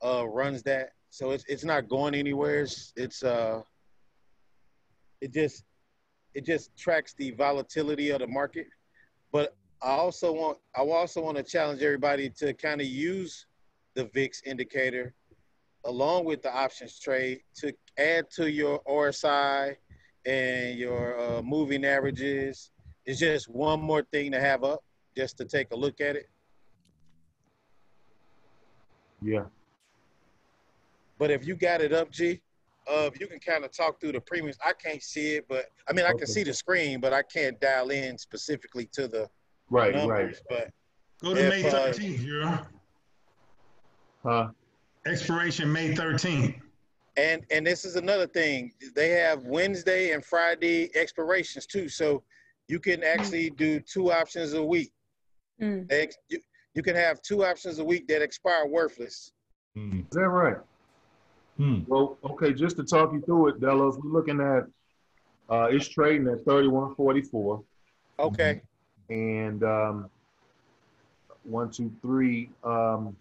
uh, runs that, so it's it's not going anywhere. It's, it's uh, it just it just tracks the volatility of the market. But I also want I also want to challenge everybody to kind of use the VIX indicator along with the options trade to add to your RSI and your uh, moving averages. It's just one more thing to have up, just to take a look at it. Yeah. But if you got it up, G, uh, if you can kind of talk through the premiums. I can't see it, but I mean I Okay. can see the screen, but I can't dial in specifically to the Right, right. But Go to If, May uh, 13th, Gerald. Huh? Expiration May 13th. And and this is another thing. They have Wednesday and Friday expirations too, so you can actually do two options a week. Mm. They, ex- you, you can have two options a week that expire worthless. Hmm. Is that right? Hmm. Well, okay, just to talk you through it, Delos, we're looking at, uh, it's trading at thirty-one forty-four. Okay. And, um, one, two, three, um,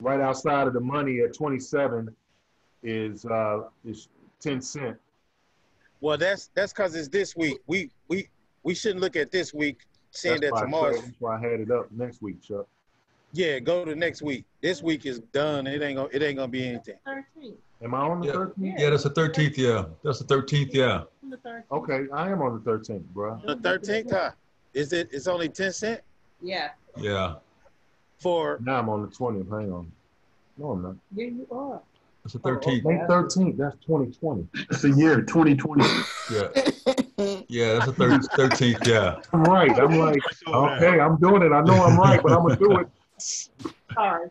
right outside of the money at twenty-seven is, uh, is ten cent. Well, that's that's because it's this week. We we we shouldn't look at this week, seeing That's that why I tomorrow's. That's why I had it up next week, Chuck. Yeah, go to next week. This week is done. It ain't gonna it ain't gonna be anything. Thirteenth, Am I on the Yeah. thirteenth? Yeah, that's the 13th, yeah. That's the 13th, yeah. the thirteenth. Okay, I am on the thirteenth, bro. The thirteenth, huh? Is it? It's only ten cent Yeah, Yeah. for. Now I'm on the twentieth, hang on. No, I'm not. Yeah, you are. That's the 13th. May thirteenth, that's twenty twenty. It's the year 2020. Yeah. Yeah, that's the 30, 13th, yeah. I'm right, I'm like, okay, I'm doing it, I know I'm right, but I'm gonna do it. Sorry.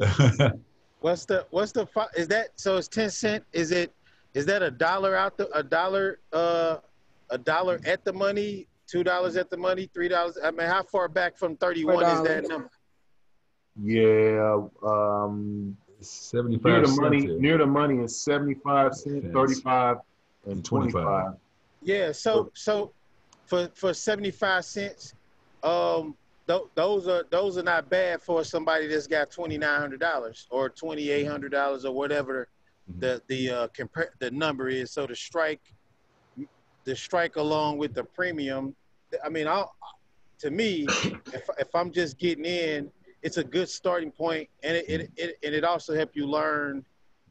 What's the what's the is that so it's 10 cent is it is that a dollar out the a dollar uh a dollar at the money two dollars at the money three dollars I mean how far back from 31 is that number Yeah, um, near the cents. money, yeah. near the money is seventy-five cents, Cents. thirty-five, and And 25. twenty-five. yeah so so for for 75 cents um th- those are those are not bad for somebody that's got $2900 or $2800 or whatever Mhm. the the uh compare the number is so the strike the strike along with the premium i mean i'll to me if, if i'm just getting in it's a good starting point and it, it, it and it also help you learn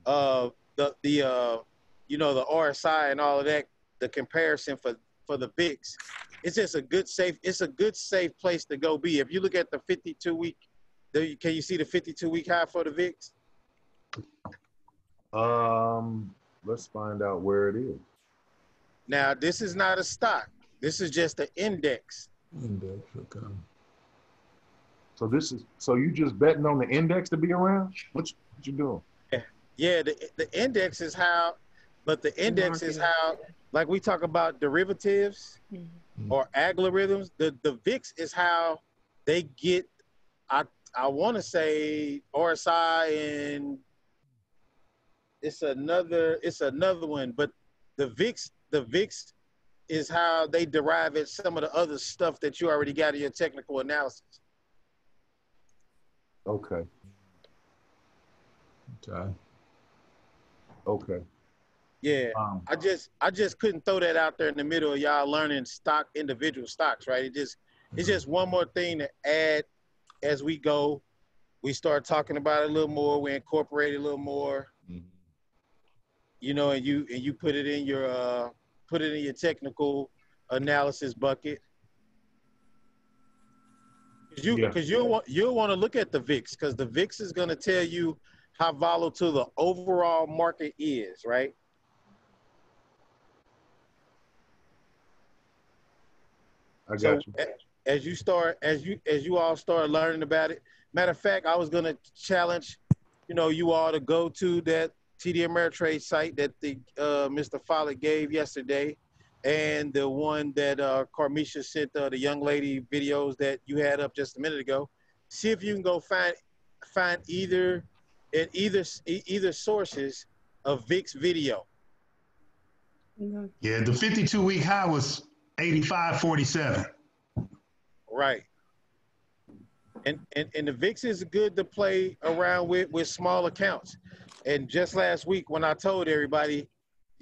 uh the the uh you know the rsi and all of that the comparison for for the VIX. It's just a good safe. It's a good safe place to go be. If you look at the 52 week, the, can you see the 52 week high for the VIX? Um, let's find out where it is. Now, this is not a stock. This is just an index. Index, okay. So this is, so you just betting on the index to be around? What you, what you doing? Yeah, the, the index is how, but the index is how, like we talk about derivatives Mhm. or algorithms. The the VIX is how they get. I I want to say RSI and it's another it's another one, but the VIX, the VIX is how they derive it some of the other stuff that you already got in your technical analysis. Okay. Okay. Okay. Yeah. Um, I just I just couldn't throw that out there in the middle of y'all learning stock individual stocks, right? It just it's just one more thing to add as we go. We start talking about it a little more, we incorporate it a little more, Mhm. you know, and you and you put it in your uh put it in your technical analysis bucket. Cause you Yeah. because you'll want you'll want to look at the VIX because the VIX is gonna tell you how volatile the overall market is, right? I So got you. as you start, as you as you all start learning about it. Matter of fact, I was gonna challenge, you know, you all to go to that TD Ameritrade site that the uh, Mr. Follett gave yesterday, and the one that uh, Carmisha sent uh, the young lady videos that you had up just a minute ago. See if you can go find find either in either either sources of VIX video. Yeah, the 52 week high was 85.47. Right. And, and and the VIX is good to play around with with small accounts. And just last week when I told everybody,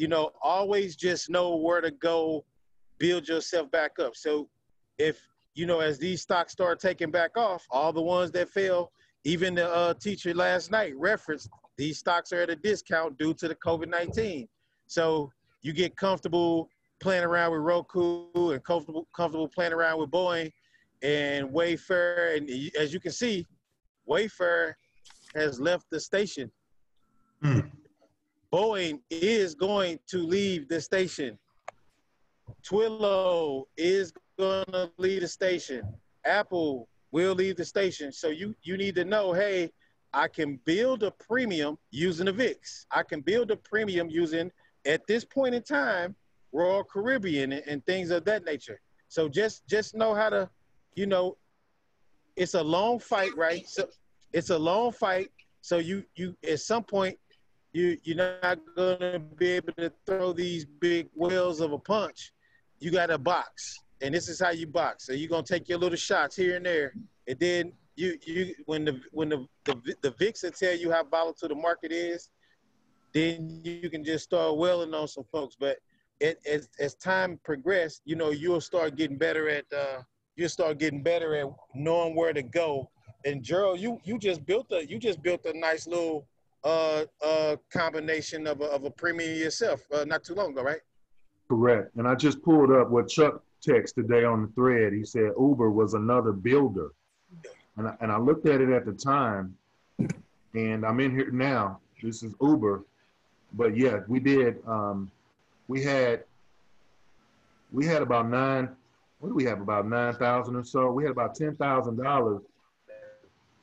you know, always just know where to go, build yourself back up. So if you know, as these stocks start taking back off, all the ones that fell, even the uh, teacher last night referenced these stocks are at a discount due to the COVID nineteen. So you get comfortable playing around with Roku and comfortable comfortable playing around with Boeing and Wayfair. And as you can see, Wayfair has left the station. Hmm. Boeing is going to leave the station. Twilio is going to leave the station. Apple will leave the station. So you you need to know, hey, I can build a premium using the VIX. I can build a premium using at this point in time Royal Caribbean and, and things of that nature. So just just know how to, you know, it's a long fight, right? So it's a long fight. So you you at some point you you're not gonna be able to throw these big whales of a punch. You got a box, and this is how you box. So you're gonna take your little shots here and there, and then you you when the when the the, the VIX will tell you how volatile the market is, then you can just start wailing on some folks. But it, as as time progressed, you know you'll start getting better at uh, you'll start getting better at knowing where to go. And Gerald, you you just built a you just built a nice little uh uh combination of a, of a premium yourself uh, not too long ago, right? Correct. And I just pulled up what Chuck texted today on the thread. He said Uber was another builder. And I, and I looked at it at the time, and I'm in here now. This is Uber. But yeah, we did. Um, we had we had about nine. What do we have? About nine thousand or so. We had about ten thousand dollars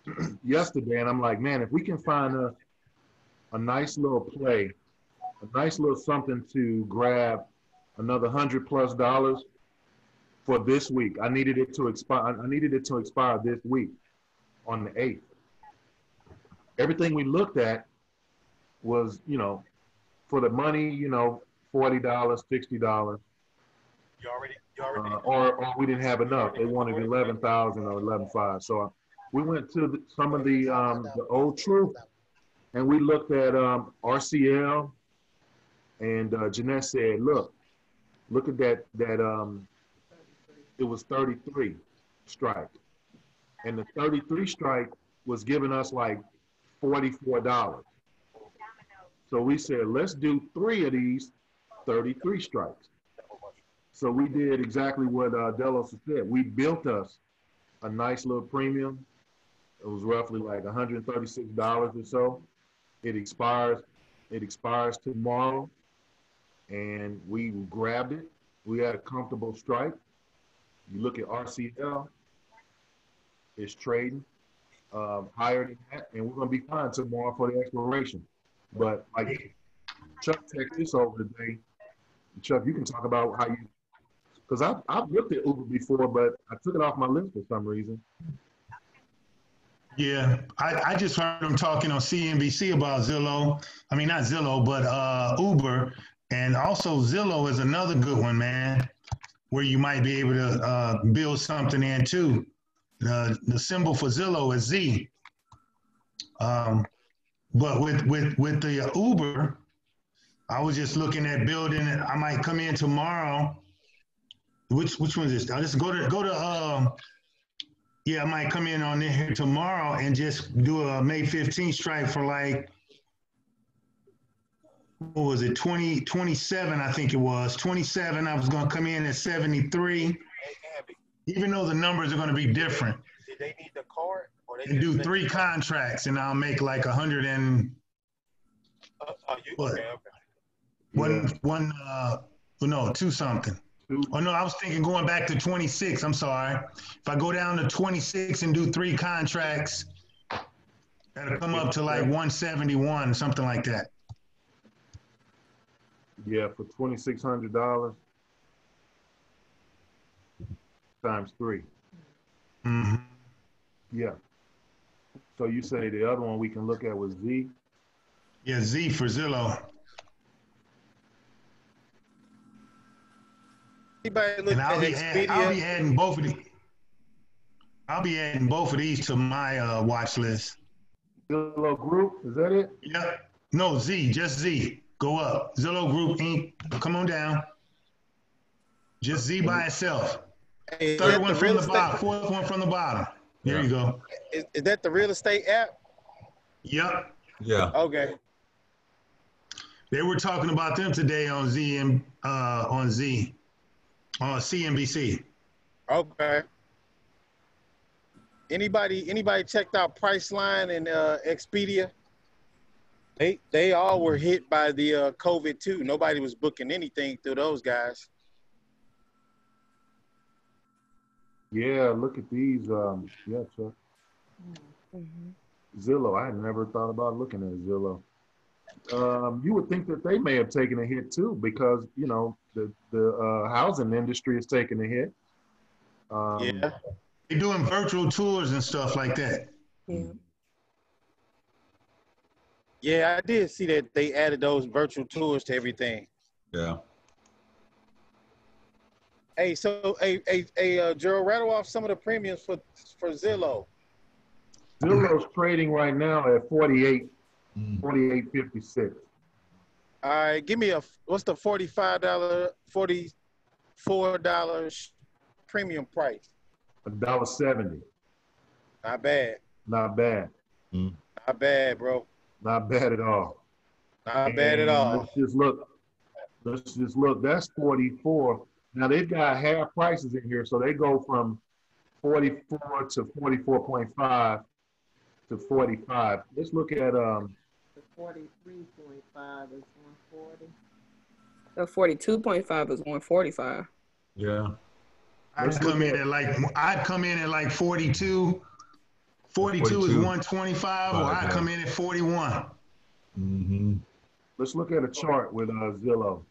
yesterday, and I'm like, man, if we can find a a nice little play, a nice little something to grab another hundred plus dollars for this week. I needed it to expire. I needed it to expire this week on the eighth. Everything we looked at was, you know, for the money, you know, forty dollars, sixty dollars, You already you uh, or, or we didn't have enough. They wanted eleven thousand or eleven five. So uh, we went to the, some of the um, the old truth, and we looked at um, RCL, and uh, Jeanette said, "Look, look at that that um, it was thirty three strike, and the thirty three strike was giving us like forty four dollars. So we said, let's do three of these 33 strikes. So we did exactly what uh, Delos said. We built us a nice little premium. It was roughly like $136 or so. It expires. It expires tomorrow, and we grabbed it. We had a comfortable strike. You look at RCL, it's trading um, higher than that, and we're going to be fine tomorrow for the expiration. But like Chuck texted this over today. Chuck, you can talk about how you, because I've, I've looked at Uber before, but I took it off my list for some reason. Yeah, I, I just heard him talking on CNBC about Zillow. I mean, not Zillow, but uh, Uber. And also Zillow is another good one, man, where you might be able to uh, build something in too. The, the symbol for Zillow is Z. Um, but with, with, with the Uber, I was just looking at building. I might come in tomorrow. Which, which one is this? I'll just go to, go to, um, yeah, I might come in on here tomorrow and just do a May 15th strike for like, what was it, 20, 27, I think it was. 27, I was gonna come in at 73, Hey, even though the numbers are gonna be different. did they need the card or they And do three contracts and I'll make like a hundred and Uh, you, What? okay, okay. one, one, uh, no, two something. Oh, no, I was thinking going back to 26, I'm sorry. If I go down to 26 and do three contracts, that'll come up to like 171, something like that. Yeah, for twenty-six hundred dollars times three. Mhm. Yeah. So you say the other one we can look at was Z? Yeah, Z for Zillow. Anybody look And I'll be, add, I'll be adding both of these. I'll be adding both of these to my uh, watch list. Zillow Group, is that it? Yep. No, Z, just Z. Go up. Zillow Group Inc. Come on down. Just Z by itself. Hey, Third one the from the estate- bottom. Fourth one from the bottom. There you go. Is, is that the real estate app? Yep. Yeah. Okay. They were talking about them today on Z and uh, on Z, on CNBC. Okay. Anybody anybody checked out Priceline and uh, Expedia? They they all were hit by the uh, COVID too. Nobody was booking anything through those guys. Yeah, look at these, um, yeah, Chuck. Zillow, I had never thought about looking at Zillow. Um, you would think that they may have taken a hit too, because, you know, the, the, uh, housing industry is taking a hit. Um, Yeah. They're doing virtual tours and stuff like that. Yeah. Yeah, I did see that they added those virtual tours to everything. Yeah. Hey, so hey, hey, hey, uh, Gerald, rattle off some of the premiums for for Zillow. Zillow's trading right now at 48, Mm. 48.56. All right, give me a what's the forty five dollar forty four dollars premium price? A dollar seventy. Not bad, Not bad. not bad, bro. Not bad at all. Not bad at all. Let's just look. Let's just look. That's 44. Now they've got half prices in here, so they go from 44 to 44.5 to 45. Let's look at um. The forty-three point five is one forty. The forty-two point five is one forty-five. Yeah. I'd Let's come in at- at like I'd come in at like 42. 42 is 42. 125, or I'd come in at 41. Mm-hmm. Let's look at a chart with uh, Zillow.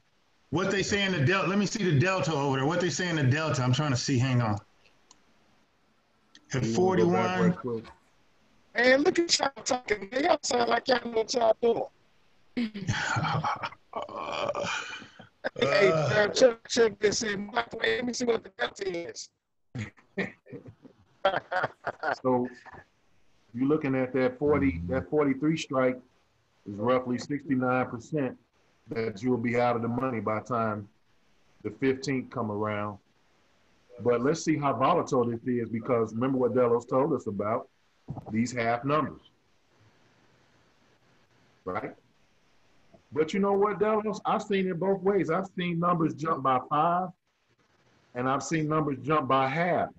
What they say in the delta? Let me see the delta over there. What they say in the delta? I'm trying to see. Hang on. At You wanna go back 41, right quick? Man, look at y'all talking. Y'all sound like y'all know what y'all doing. hey, uh, Chuck, Chuck just said, "Mike, let me see what the delta is. So you're looking at that 40, that 43 strike is roughly 69% that you'll be out of the money by the time the 15th come around. But let's see how volatile this is because remember what Delos told us about these half numbers. Right? But you know what, Delos? I've seen it both ways. I've seen numbers jump by five and I've seen numbers jump by half.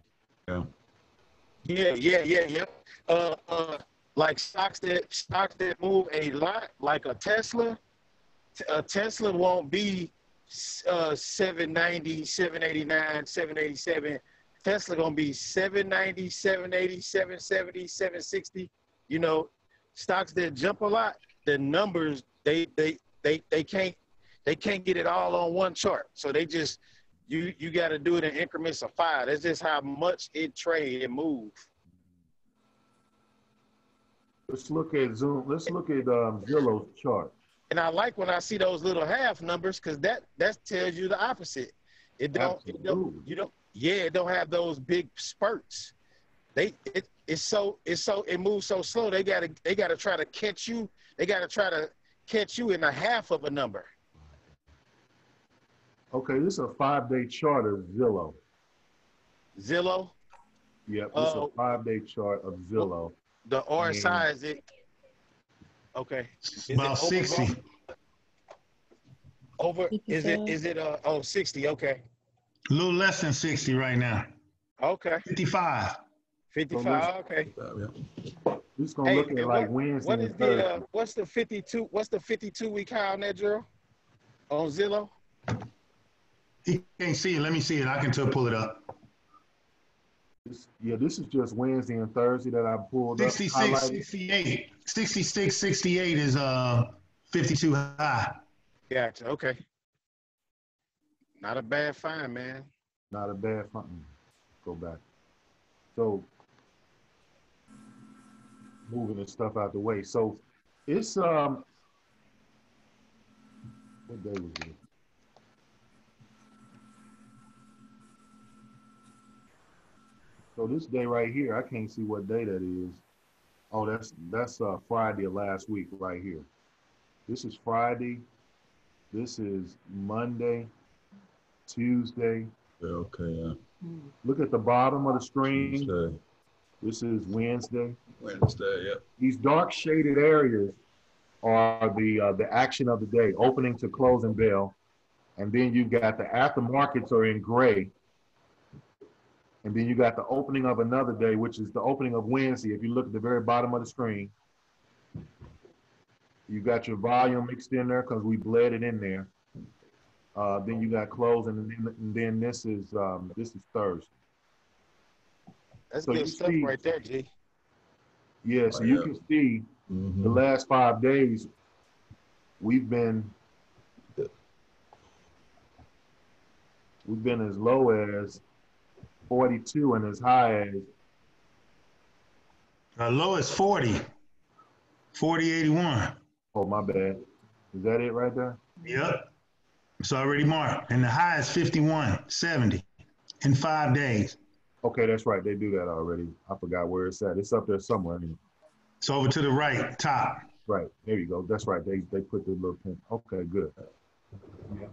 Yeah. Yeah, yeah, yeah, yeah. Uh, uh, like stocks that stocks that move a lot, like a Tesla. T- A Tesla won't be uh 790, 789, 787. Tesla gonna be 790, 780, 770, 760. You know, stocks that jump a lot, the numbers they they they they can't they can't get it all on one chart. So they just you you got to do it in increments of five. That's just how much it trade and move. Let's look at Zoom. Let's look at um, Zillow's chart. And I like when I see those little half numbers because that that tells you the opposite. It don't, it don't you don't yeah, it don't have those big spurts. They it it's so it's so it moves so slow. They gotta they gotta try to catch you. They gotta try to catch you in a half of a number. Okay, this is a five-day chart of Zillow. Zillow, Yep, this is a Oh. five-day chart of Zillow. the RSI Yeah. is it? Okay. It's it about over- 60. Over is it is it uh oh 60, okay. A little less than 60 right now. Okay. 55. 55, okay. We're just gonna Hey, look at like what, Wednesday what is the uh, what's the 52 what's the 52 week high on that drill? On Zillow? He can't see it. Let me see it. I can tell, pull it up. Yeah, this is just Wednesday and Thursday that I pulled up. 66, highlighted. 68. 66, 68 is uh 52 high. Gotcha. Okay. Not a bad find, man. Not a bad fun. Go back. So moving this stuff out the way. So it's um what day was it? So this day right here, I can't see what day that is. Oh, that's that's uh Friday of last week right here. This is Friday. This is Monday, Tuesday, Okay, yeah. Look at the bottom of the screen. Tuesday, This is Wednesday. Wednesday, yep. These dark shaded areas are the uh, the action of the day, opening to closing bell, and then you got the aftermarkets are in gray, and then you got the opening of another day, which is the opening of Wednesday. If you look at the very bottom of the screen, you got your volume mixed in there because we bled it in there. Uh, then you got closing, and then, and then this is um, this is Thursday. That's So you good stuff see- right there, G. Yeah, so Oh, you yeah. can see the Mhm. last five days, we've been we've been as low as 42 and as high as Uh, low is 40. 40, 81. Oh my bad. Is that it right there? Yep. It's already marked. And the high is 51, 70 in five days. Okay, that's right. They do that already. I forgot where it's at. It's up there somewhere. I mean, It's over to the right, top. right. There you go. That's right. They they put the little pin. Okay, good. Yeah.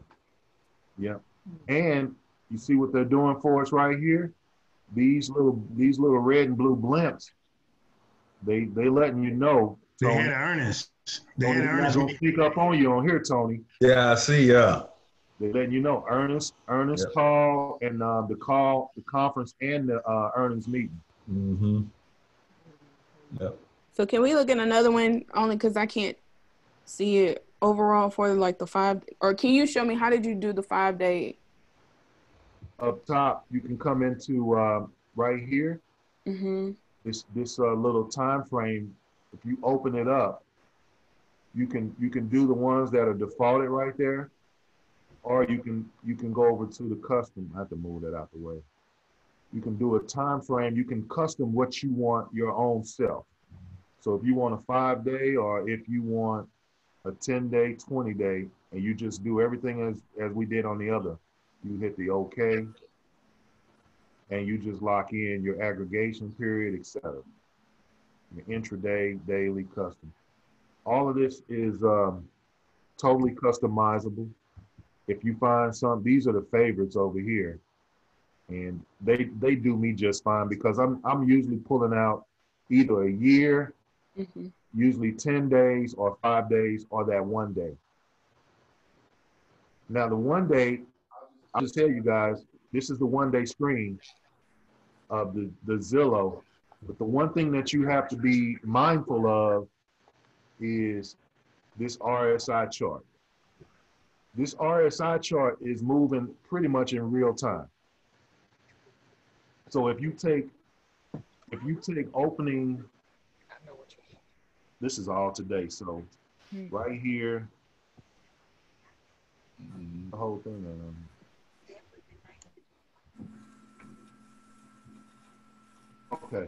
Yeah. And you see what they're doing for us right here? These little these little red and blue blimps. They they letting you know. They Tony, had an earnest. They Tony, had an they're not earnest. gonna sneak up on you on here, Tony. Yeah, I see, yeah. They letting you know Ernest, Ernest Yep. call and uh, the call, the conference and the uh, earnings meeting. Mm-hmm. Yep. So can we look at another one only because I can't see it overall for like the five or can you show me how did you do the five day? Up top, you can come into uh, right here. Mm-hmm. This this uh, little time frame. If you open it up, you can you can do the ones that are defaulted right there, or you can you can go over to the custom. I have to move that out the way. You can do a time frame. You can custom what you want your own self. So if you want a five day, or if you want a ten day, twenty day, and you just do everything as as we did on the other, you hit the OK, and you just lock in your aggregation period, etc. Your intraday, daily, custom. All of this is um, totally customizable. If you find some, these are the favorites over here, and they they do me just fine because I'm I'm usually pulling out either a year, Mm-hmm. usually ten days, or five days, or that one day. Now the one day, I'll just tell you guys, this is the one day screen of the, the Zillow. But the one thing that you have to be mindful of is this RSI chart. This RSI chart is moving pretty much in real time. So if you take if you take opening, this is all today. So right here, the whole thing. Um, okay.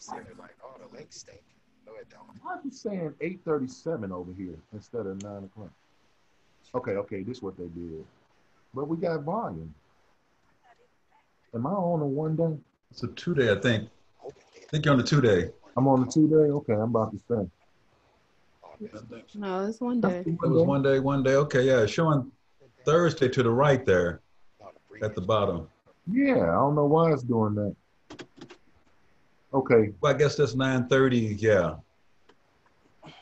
I'm sitting there, I'm like, oh, the lake stink. Why is it saying eight thirty-seven over here instead of nine o'clock? Okay, okay, this is what they did. But we got volume. Am I on a one day? It's a two day, I think. I think you're on the two day. I'm on the two day? Okay, I'm about to say. No, it's one day. It was one day, one day. Okay, yeah, showing Thursday to the right there at the bottom. Yeah, I don't know why it's doing that. Okay, Well, I guess that's nine thirty, yeah.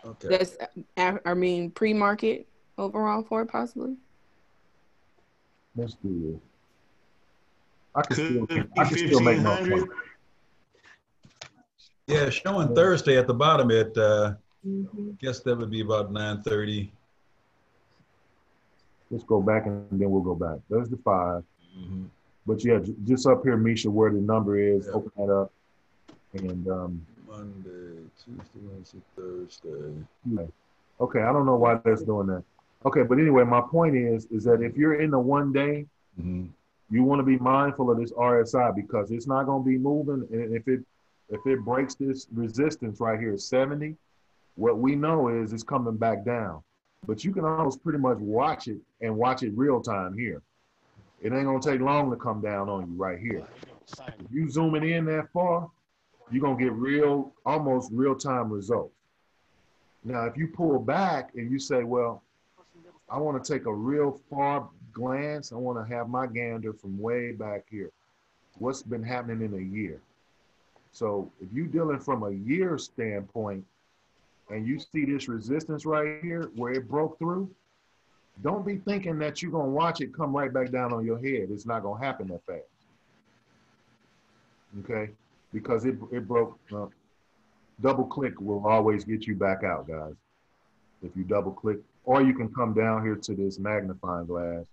Okay, That's, a- I mean, pre-market overall for it possibly. let's do this. I can still, Could be I can still make my 1500. point. yeah, showing Thursday at the bottom at, uh, Mm-hmm. guess that would be about nine thirty. Let's go back and then we'll go back. There's the five. Mm-hmm. But yeah, j- just up here, Misha, where the number is, Yeah. open that up. And, um, Monday, Tuesday, Wednesday, Thursday. yeah. okay, I don't know why that's doing that. Okay, but anyway, my point is, is that if you're in the one day, Mm-hmm. you want to be mindful of this RSI because it's not going to be moving. And if it, if it breaks this resistance right here, 70, what we know is it's coming back down. But you can almost pretty much watch it and watch it real time here. It ain't gonna take long to come down on you right here. If you zooming in that far, you're gonna get real, almost real time results. Now, if you pull back and you say, well, I want to take a real far glance, I want to have my gander from way back here. What's been happening in a year? So if you're dealing from a year standpoint and you see this resistance right here where it broke through, don't be thinking that you're gonna watch it come right back down on your head. It's not gonna happen that fast. Okay, because it it broke. Uh, double click will always get you back out, guys. If you double click, or you can come down here to this magnifying glass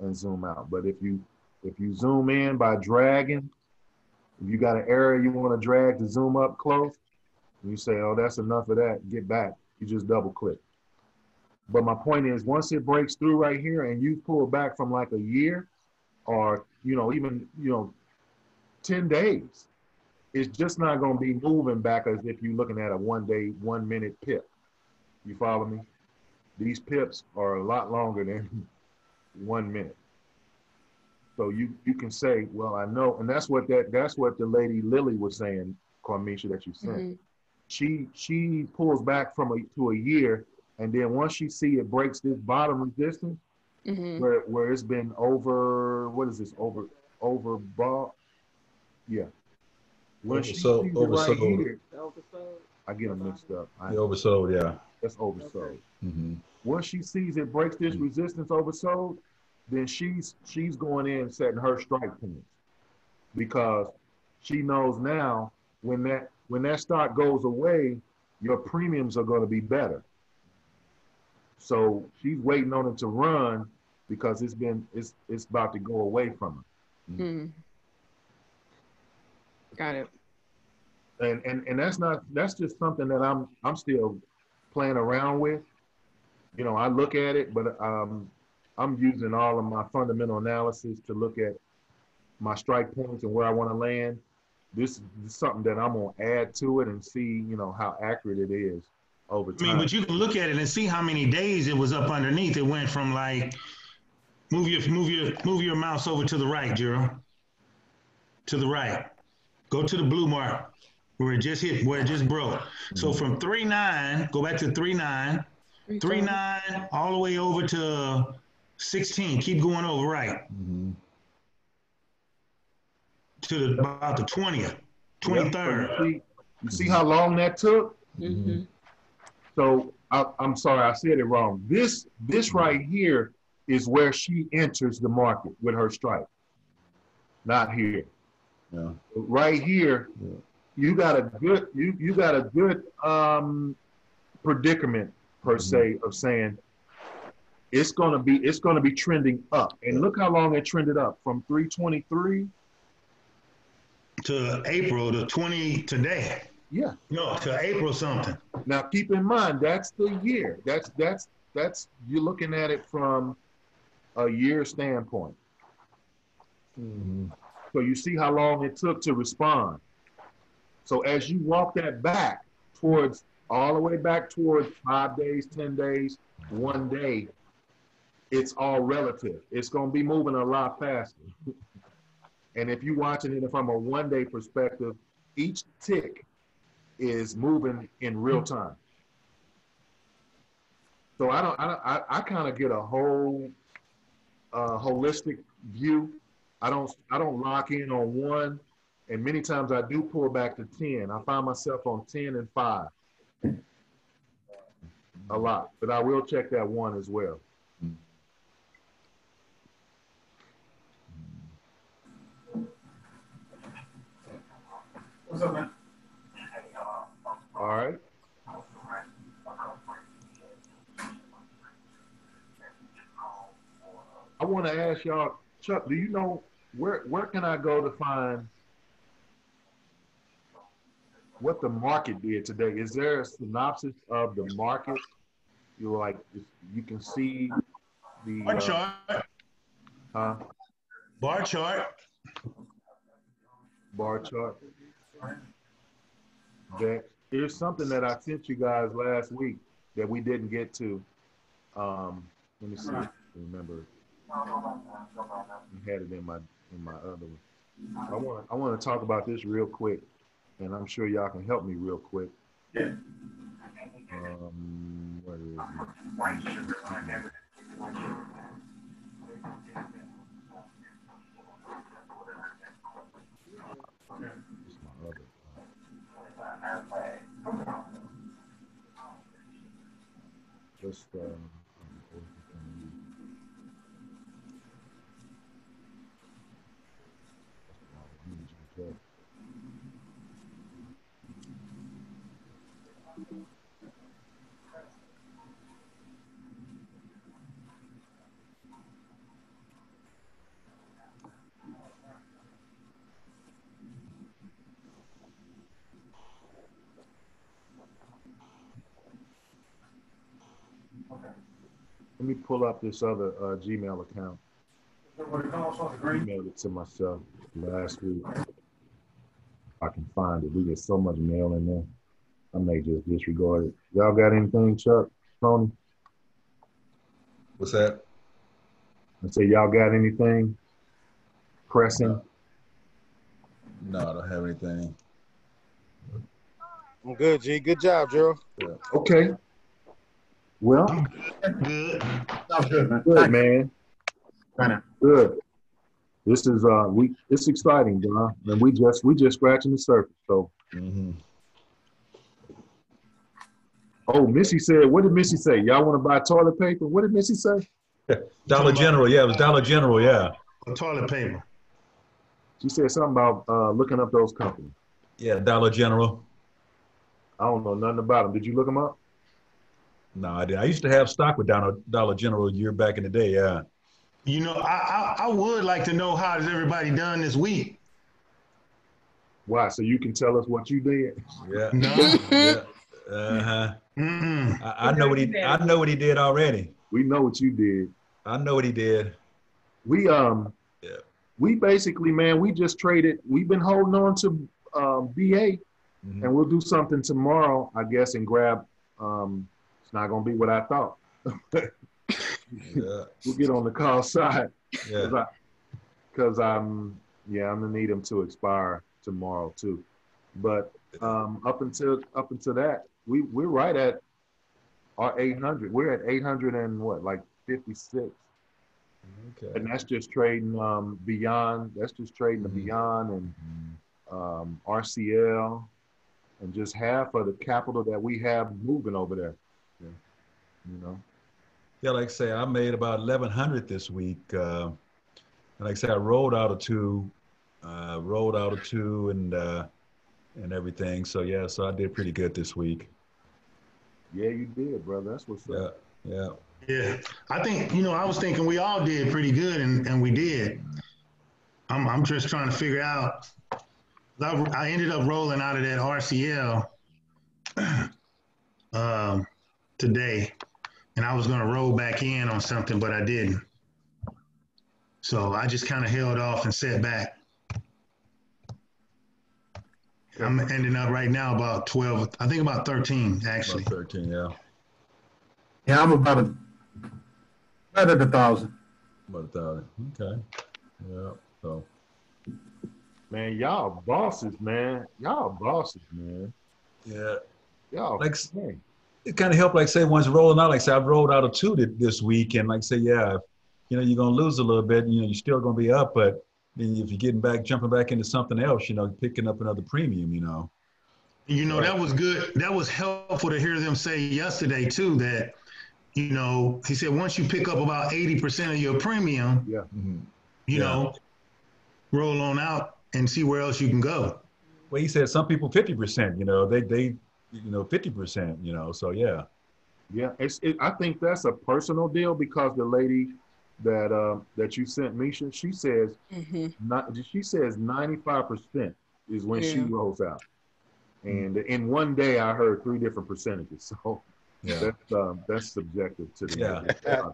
and zoom out. But if you if you zoom in by dragging, if you got an area you want to drag to zoom up close, you say, "Oh, that's enough of that," get back. You just double click. But my point is, once it breaks through right here, and you pull back from like a year, or you know, even you know, ten days, it's just not going to be moving back as if you're looking at a one day, one minute pip. You follow me? These pips are a lot longer than one minute. So you you can say, well, I know, and that's what that that's what the lady Lily was saying, Carmisha, that you sent. Mhm. She she pulls back from a to a year, and then once she see it breaks this bottom resistance, Mhm. where where it's been over what is this over over bought yeah when she Oversold- sees it right here Oversold. i get them mixed up. I, The oversold, yeah. that's oversold. Mm-hmm. once she sees it breaks this resistance oversold then she's she's going in setting her strike points. Because she knows now when that when that stock goes away your premiums are going to be better. So she's waiting on it to run because it's been it's it's about to go away from her. Mhm. Got it. and and and that's not that's just something that I'm I'm still playing around with. You know, I look at it, but um, I'm using all of my fundamental analysis to look at my strike points and where I want to land. This is something that I'm gonna add to it and see, you know, how accurate it is over I mean, time. but you can look at it and see how many days it was up underneath. It went from like move your move your move your mouse over to the right, Jiro. To the right. Go to the blue mark where it just hit, where it just broke. So from three nine, go back to three nine, three nine, all the way over to sixteen. Keep going over right Mm-hmm. to the, about the twentieth, twenty Yep, so third. You see, how long that took? Mhm. So I, I'm sorry, I said it wrong. This this right here is where she enters the market with her strike, not here. Yeah. Right here, Yeah. you got a good you you got a good um, predicament per Mhm. se of saying it's gonna be it's gonna be trending up. And look how long it trended up from 323. to April to twenty today. Yeah. No, to April something. Now keep in mind that's the year. That's that's that's you're looking at it from a year standpoint. Mm-hmm. So you see how long it took to respond. So as you walk that back towards all the way back towards five days, ten days, one day, it's all relative. It's gonna be moving a lot faster. And if you're watching it from a one day perspective, each tick is moving in real time. So I don't, I don't, I, I kind of get a whole uh, holistic view. I don't, I don't lock in on one, and many times I do pull back to ten. I find myself on ten and five a lot, but I will check that one as well. What's up, man? All right. I want to ask y'all, Chuck, do you know where where can I go to find what the market did today? Is there a synopsis of the market? You like you can see the Bar uh, chart, huh? bar chart. bar chart. That there's something that I sent you guys last week that we didn't get to. Um, let me see. Remember, I had it in my in my other one. I want I want to talk about this real quick, and I'm sure y'all can help me real quick. Yeah. Um, where is it? It's my other. Just uh, Let me pull up this other uh, Gmail account. What it costs on the green? Emailed it to myself last week. I can find it. We get so much mail in there. I may just disregard it. Y'all got anything, Chuck, Tony? What's that? I say y'all got anything pressing? No, I don't have anything. I'm good, G. Good job, Gerald. Okay. Well, Good. Sounds good, man. good, man. Right. Good. This is uh we it's exciting, John. And we just we just scratching the surface. So hmm oh Missy said, what did Missy say? Y'all want to buy toilet paper? What did Missy say? Dollar General, yeah, it was Dollar General, yeah. Toilet paper. She said something about uh looking up those companies. Yeah, Dollar General. I don't know nothing about them. Did you look them up? No, I did. I used to have stock with Dollar, Dollar General a year back in the day, yeah. You know, I, I I would like to know how has everybody done this week. Why? So you can tell us what you did. Yeah. No. yeah. Uh-huh. Mm-mm. I, I know what he I know what he did already. We know what you did. I know what he did. We um Yeah. we basically, man, we just traded. We've been holding on to um, BA, Mhm. and we'll do something tomorrow, I guess, and grab. Um, it's not gonna be what I thought. Yeah. We'll get on the call side Yeah. because I'm yeah I'm gonna need them to expire tomorrow too. But um, up until up until that, we we're right at our 800. We're at 800 and what like 56. Okay. And that's just trading um, beyond. That's just trading the Mhm. beyond and Mhm. um, RCL, and just half of the capital that we have moving over there. Yeah. You know. Yeah, like I say, I made about eleven hundred this week. Uh, and like I said, I rolled out of two, uh, rolled out of two, and uh, and everything. So yeah, so I did pretty good this week. Yeah, you did, brother. That's what's Yeah, up. yeah. Yeah, I think you know. I was thinking we all did pretty good, and, and we did. I'm I'm just trying to figure out. I, I ended up rolling out of that RCL um, today, and I was going to roll back in on something, but I didn't. So I just kind of held off and sat back. I'm ending up right now about 12, I think about 13, actually. About 13, yeah. Yeah, I'm about a, about at a thousand. About a thousand. Okay. Yeah. So Man, y'all bosses, man. Y'all bosses, man. yeah, Y'all Like- man. It kind of helped. Like say, once rolling out, like say, I've rolled out a two this week, and like say, yeah, if, you know, you're gonna lose a little bit. You know, you're still gonna be up, but then if you're getting back, jumping back into something else, you know, picking up another premium, you know. You know, that was good. That was helpful to hear them say yesterday too, that, you know, he said, once you pick up about 80% of your premium, Yeah. Mhm. you Yeah. know, roll on out and see where else you can go. Well, he said some people fifty percent. You know, they they you know fifty percent. You know, so yeah. Yeah, it's. It, I think that's a personal deal because the lady that um, that you sent Misha, she says Mhm. not. She says ninety five percent is when she Yeah. rolls out, and in one day I heard three different percentages. So Yeah. that's um, that's subjective to the. Yeah.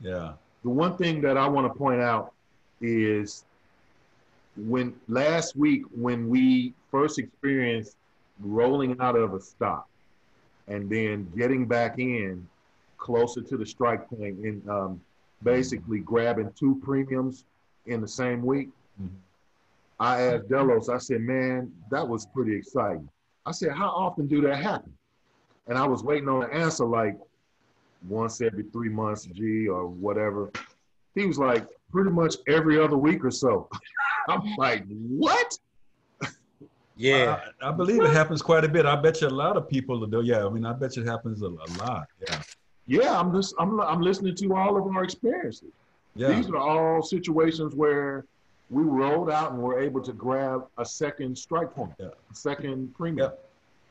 Yeah. The one thing that I want to point out is when last week when we first experienced rolling out of a stop and then getting back in closer to the strike point and um, basically grabbing two premiums in the same week. Mhm. I asked Delos, I said, man, that was pretty exciting. I said, how often do that happen? And I was waiting on an answer like once every three months, G, or whatever. He was like, pretty much every other week or so. I'm like, what? Yeah. I, I believe it happens quite a bit. I bet you a lot of people do. Yeah. I mean, I bet you it happens a, a lot. Yeah. Yeah, I'm just I'm I'm listening to all of our experiences. Yeah. These are all situations where we rolled out and were able to grab a second strike point, Yeah. a second premium.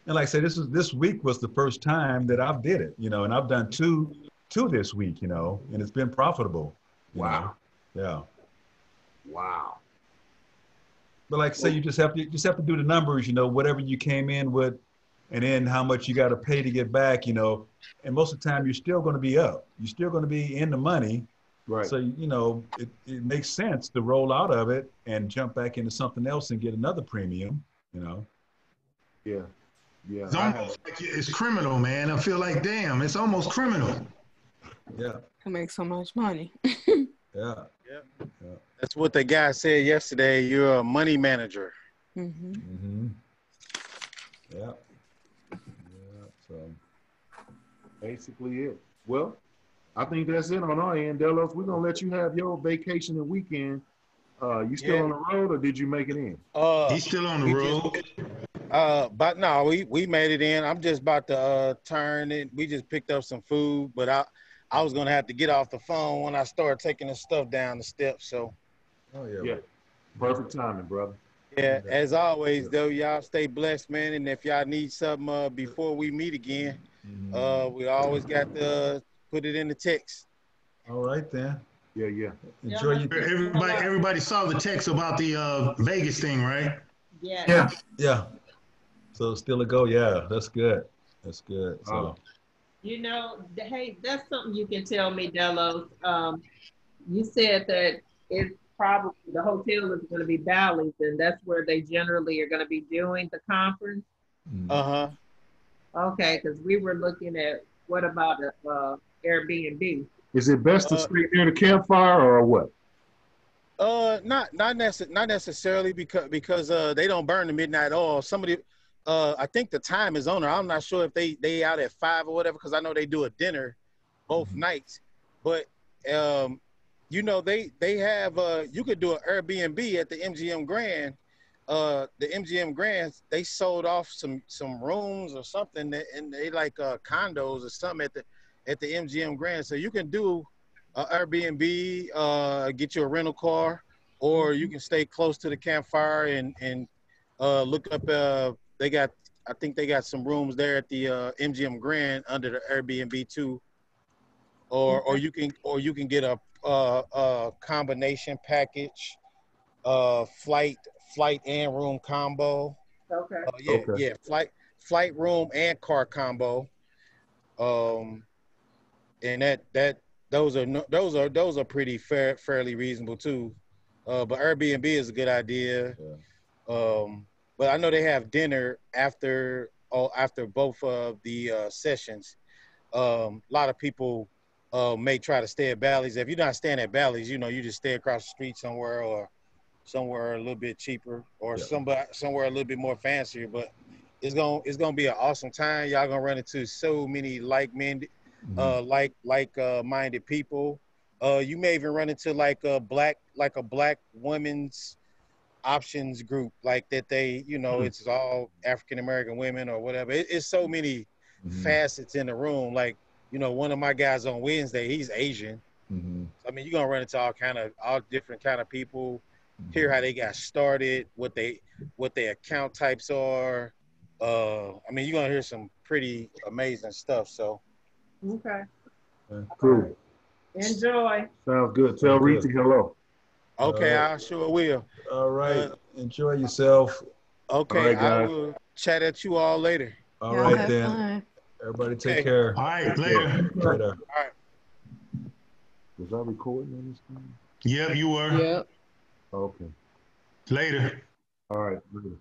And like I said, this is this week was the first time that I've did it, you know, and I've done two two this week, you know, and it's been profitable. Wow. know. Yeah. Wow. But like I say, you just have to just have to do the numbers, you know, whatever you came in with, and then how much you got to pay to get back, you know. And most of the time, you're still going to be up. You're still going to be in the money. Right. So you know, it, it makes sense to roll out of it and jump back into something else and get another premium. You know. yeah. Yeah. It's almost like it's criminal, man. I feel like, damn, it's almost criminal. Yeah. To make so much money. Yeah. That's what the guy said yesterday. You're a money manager. hmm Mm-hmm. Yeah. Yeah. So. basically it. Well, I think that's it on our end, Delos. We're gonna let you have your vacation and weekend. Uh, you still Yeah. on the road or did you make it in? Uh, He's still on the road. just- uh, but no, we we made it in. I'm just about to uh turn it. We just picked up some food, but I I was gonna have to get off the phone when I start taking the stuff down the steps. So Oh yeah. Yeah. Perfect timing, brother. yeah, as always though, y'all stay blessed, man. And if y'all need something uh before we meet again, Mhm. uh, we always got to put it in the text. All right then. Yeah, yeah. Enjoy your. Everybody, everybody saw the text about the uh, Vegas thing, right? Yeah. Yeah, Yeah. So still a go. Yeah, that's good. That's good. So. Oh. You know, hey, that's something you can tell me, Delos. Um, you said that it's probably the hotel is going to be Bally's, and that's where they generally are going to be doing the conference. mm. Uh huh. Okay, because we were looking at what about a uh, Airbnb? Is it best to Uh, stay near the campfire or what? Uh, not not necess- not necessarily because because uh they don't burn the midnight oil. Somebody, uh, I think the time is on there. I'm not sure if they they out at five or whatever because I know they do a dinner both Mhm. nights. But um, you know they they have uh you could do an Airbnb at the MGM Grand. Uh, the MGM Grand they sold off some some rooms or something that, and they like uh condos or something at the at the MGM Grand. So you can do Airbnb, uh, get you a rental car, or you can stay close to the campfire and and uh, look up. Uh, they got, I think they got some rooms there at the uh, MGM Grand under the Airbnb too. Or or you can or you can get a, a, a combination package, uh, flight flight and room combo. Okay. Uh, yeah, Okay. yeah, flight flight room and car combo. Um, and that that those are no, those are those are pretty fair fairly reasonable too. Uh, but Airbnb is a good idea. Yeah. Um, but I know they have dinner after oh after both of the uh, sessions. Um, a lot of people uh, may try to stay at Bally's. If you're not staying at Bally's, you know, you just stay across the street somewhere or somewhere a little bit cheaper or Yeah. somewhere somewhere a little bit more fancier. But it's gonna it's gonna be an awesome time. Y'all gonna run into so many like minded Mm-hmm. uh like like uh minded people. Uh you may even run into like a black like a black women's options group like that they you know Mhm. it's all African American women or whatever. It, it's so many Mhm. facets in the room. Like, you know, one of my guys on Wednesday, he's Asian. Mhm. I mean, you're gonna run into all kind of all different kind of people. Hear how they got started, what they what their account types are. Uh, I mean, you're gonna hear some pretty amazing stuff. So Okay. Cool. Enjoy. Sounds good. Tell Sounds Reese good. hello. Okay, Uh, I sure will. All right. Enjoy yourself. Okay, all right, I will chat at you all later. All Yeah, right have then. fun. Everybody take Okay. care. All right, later. Later. All right. Was I recording on this thing? Yep, you were. Yep. Okay. Later. All right. Later.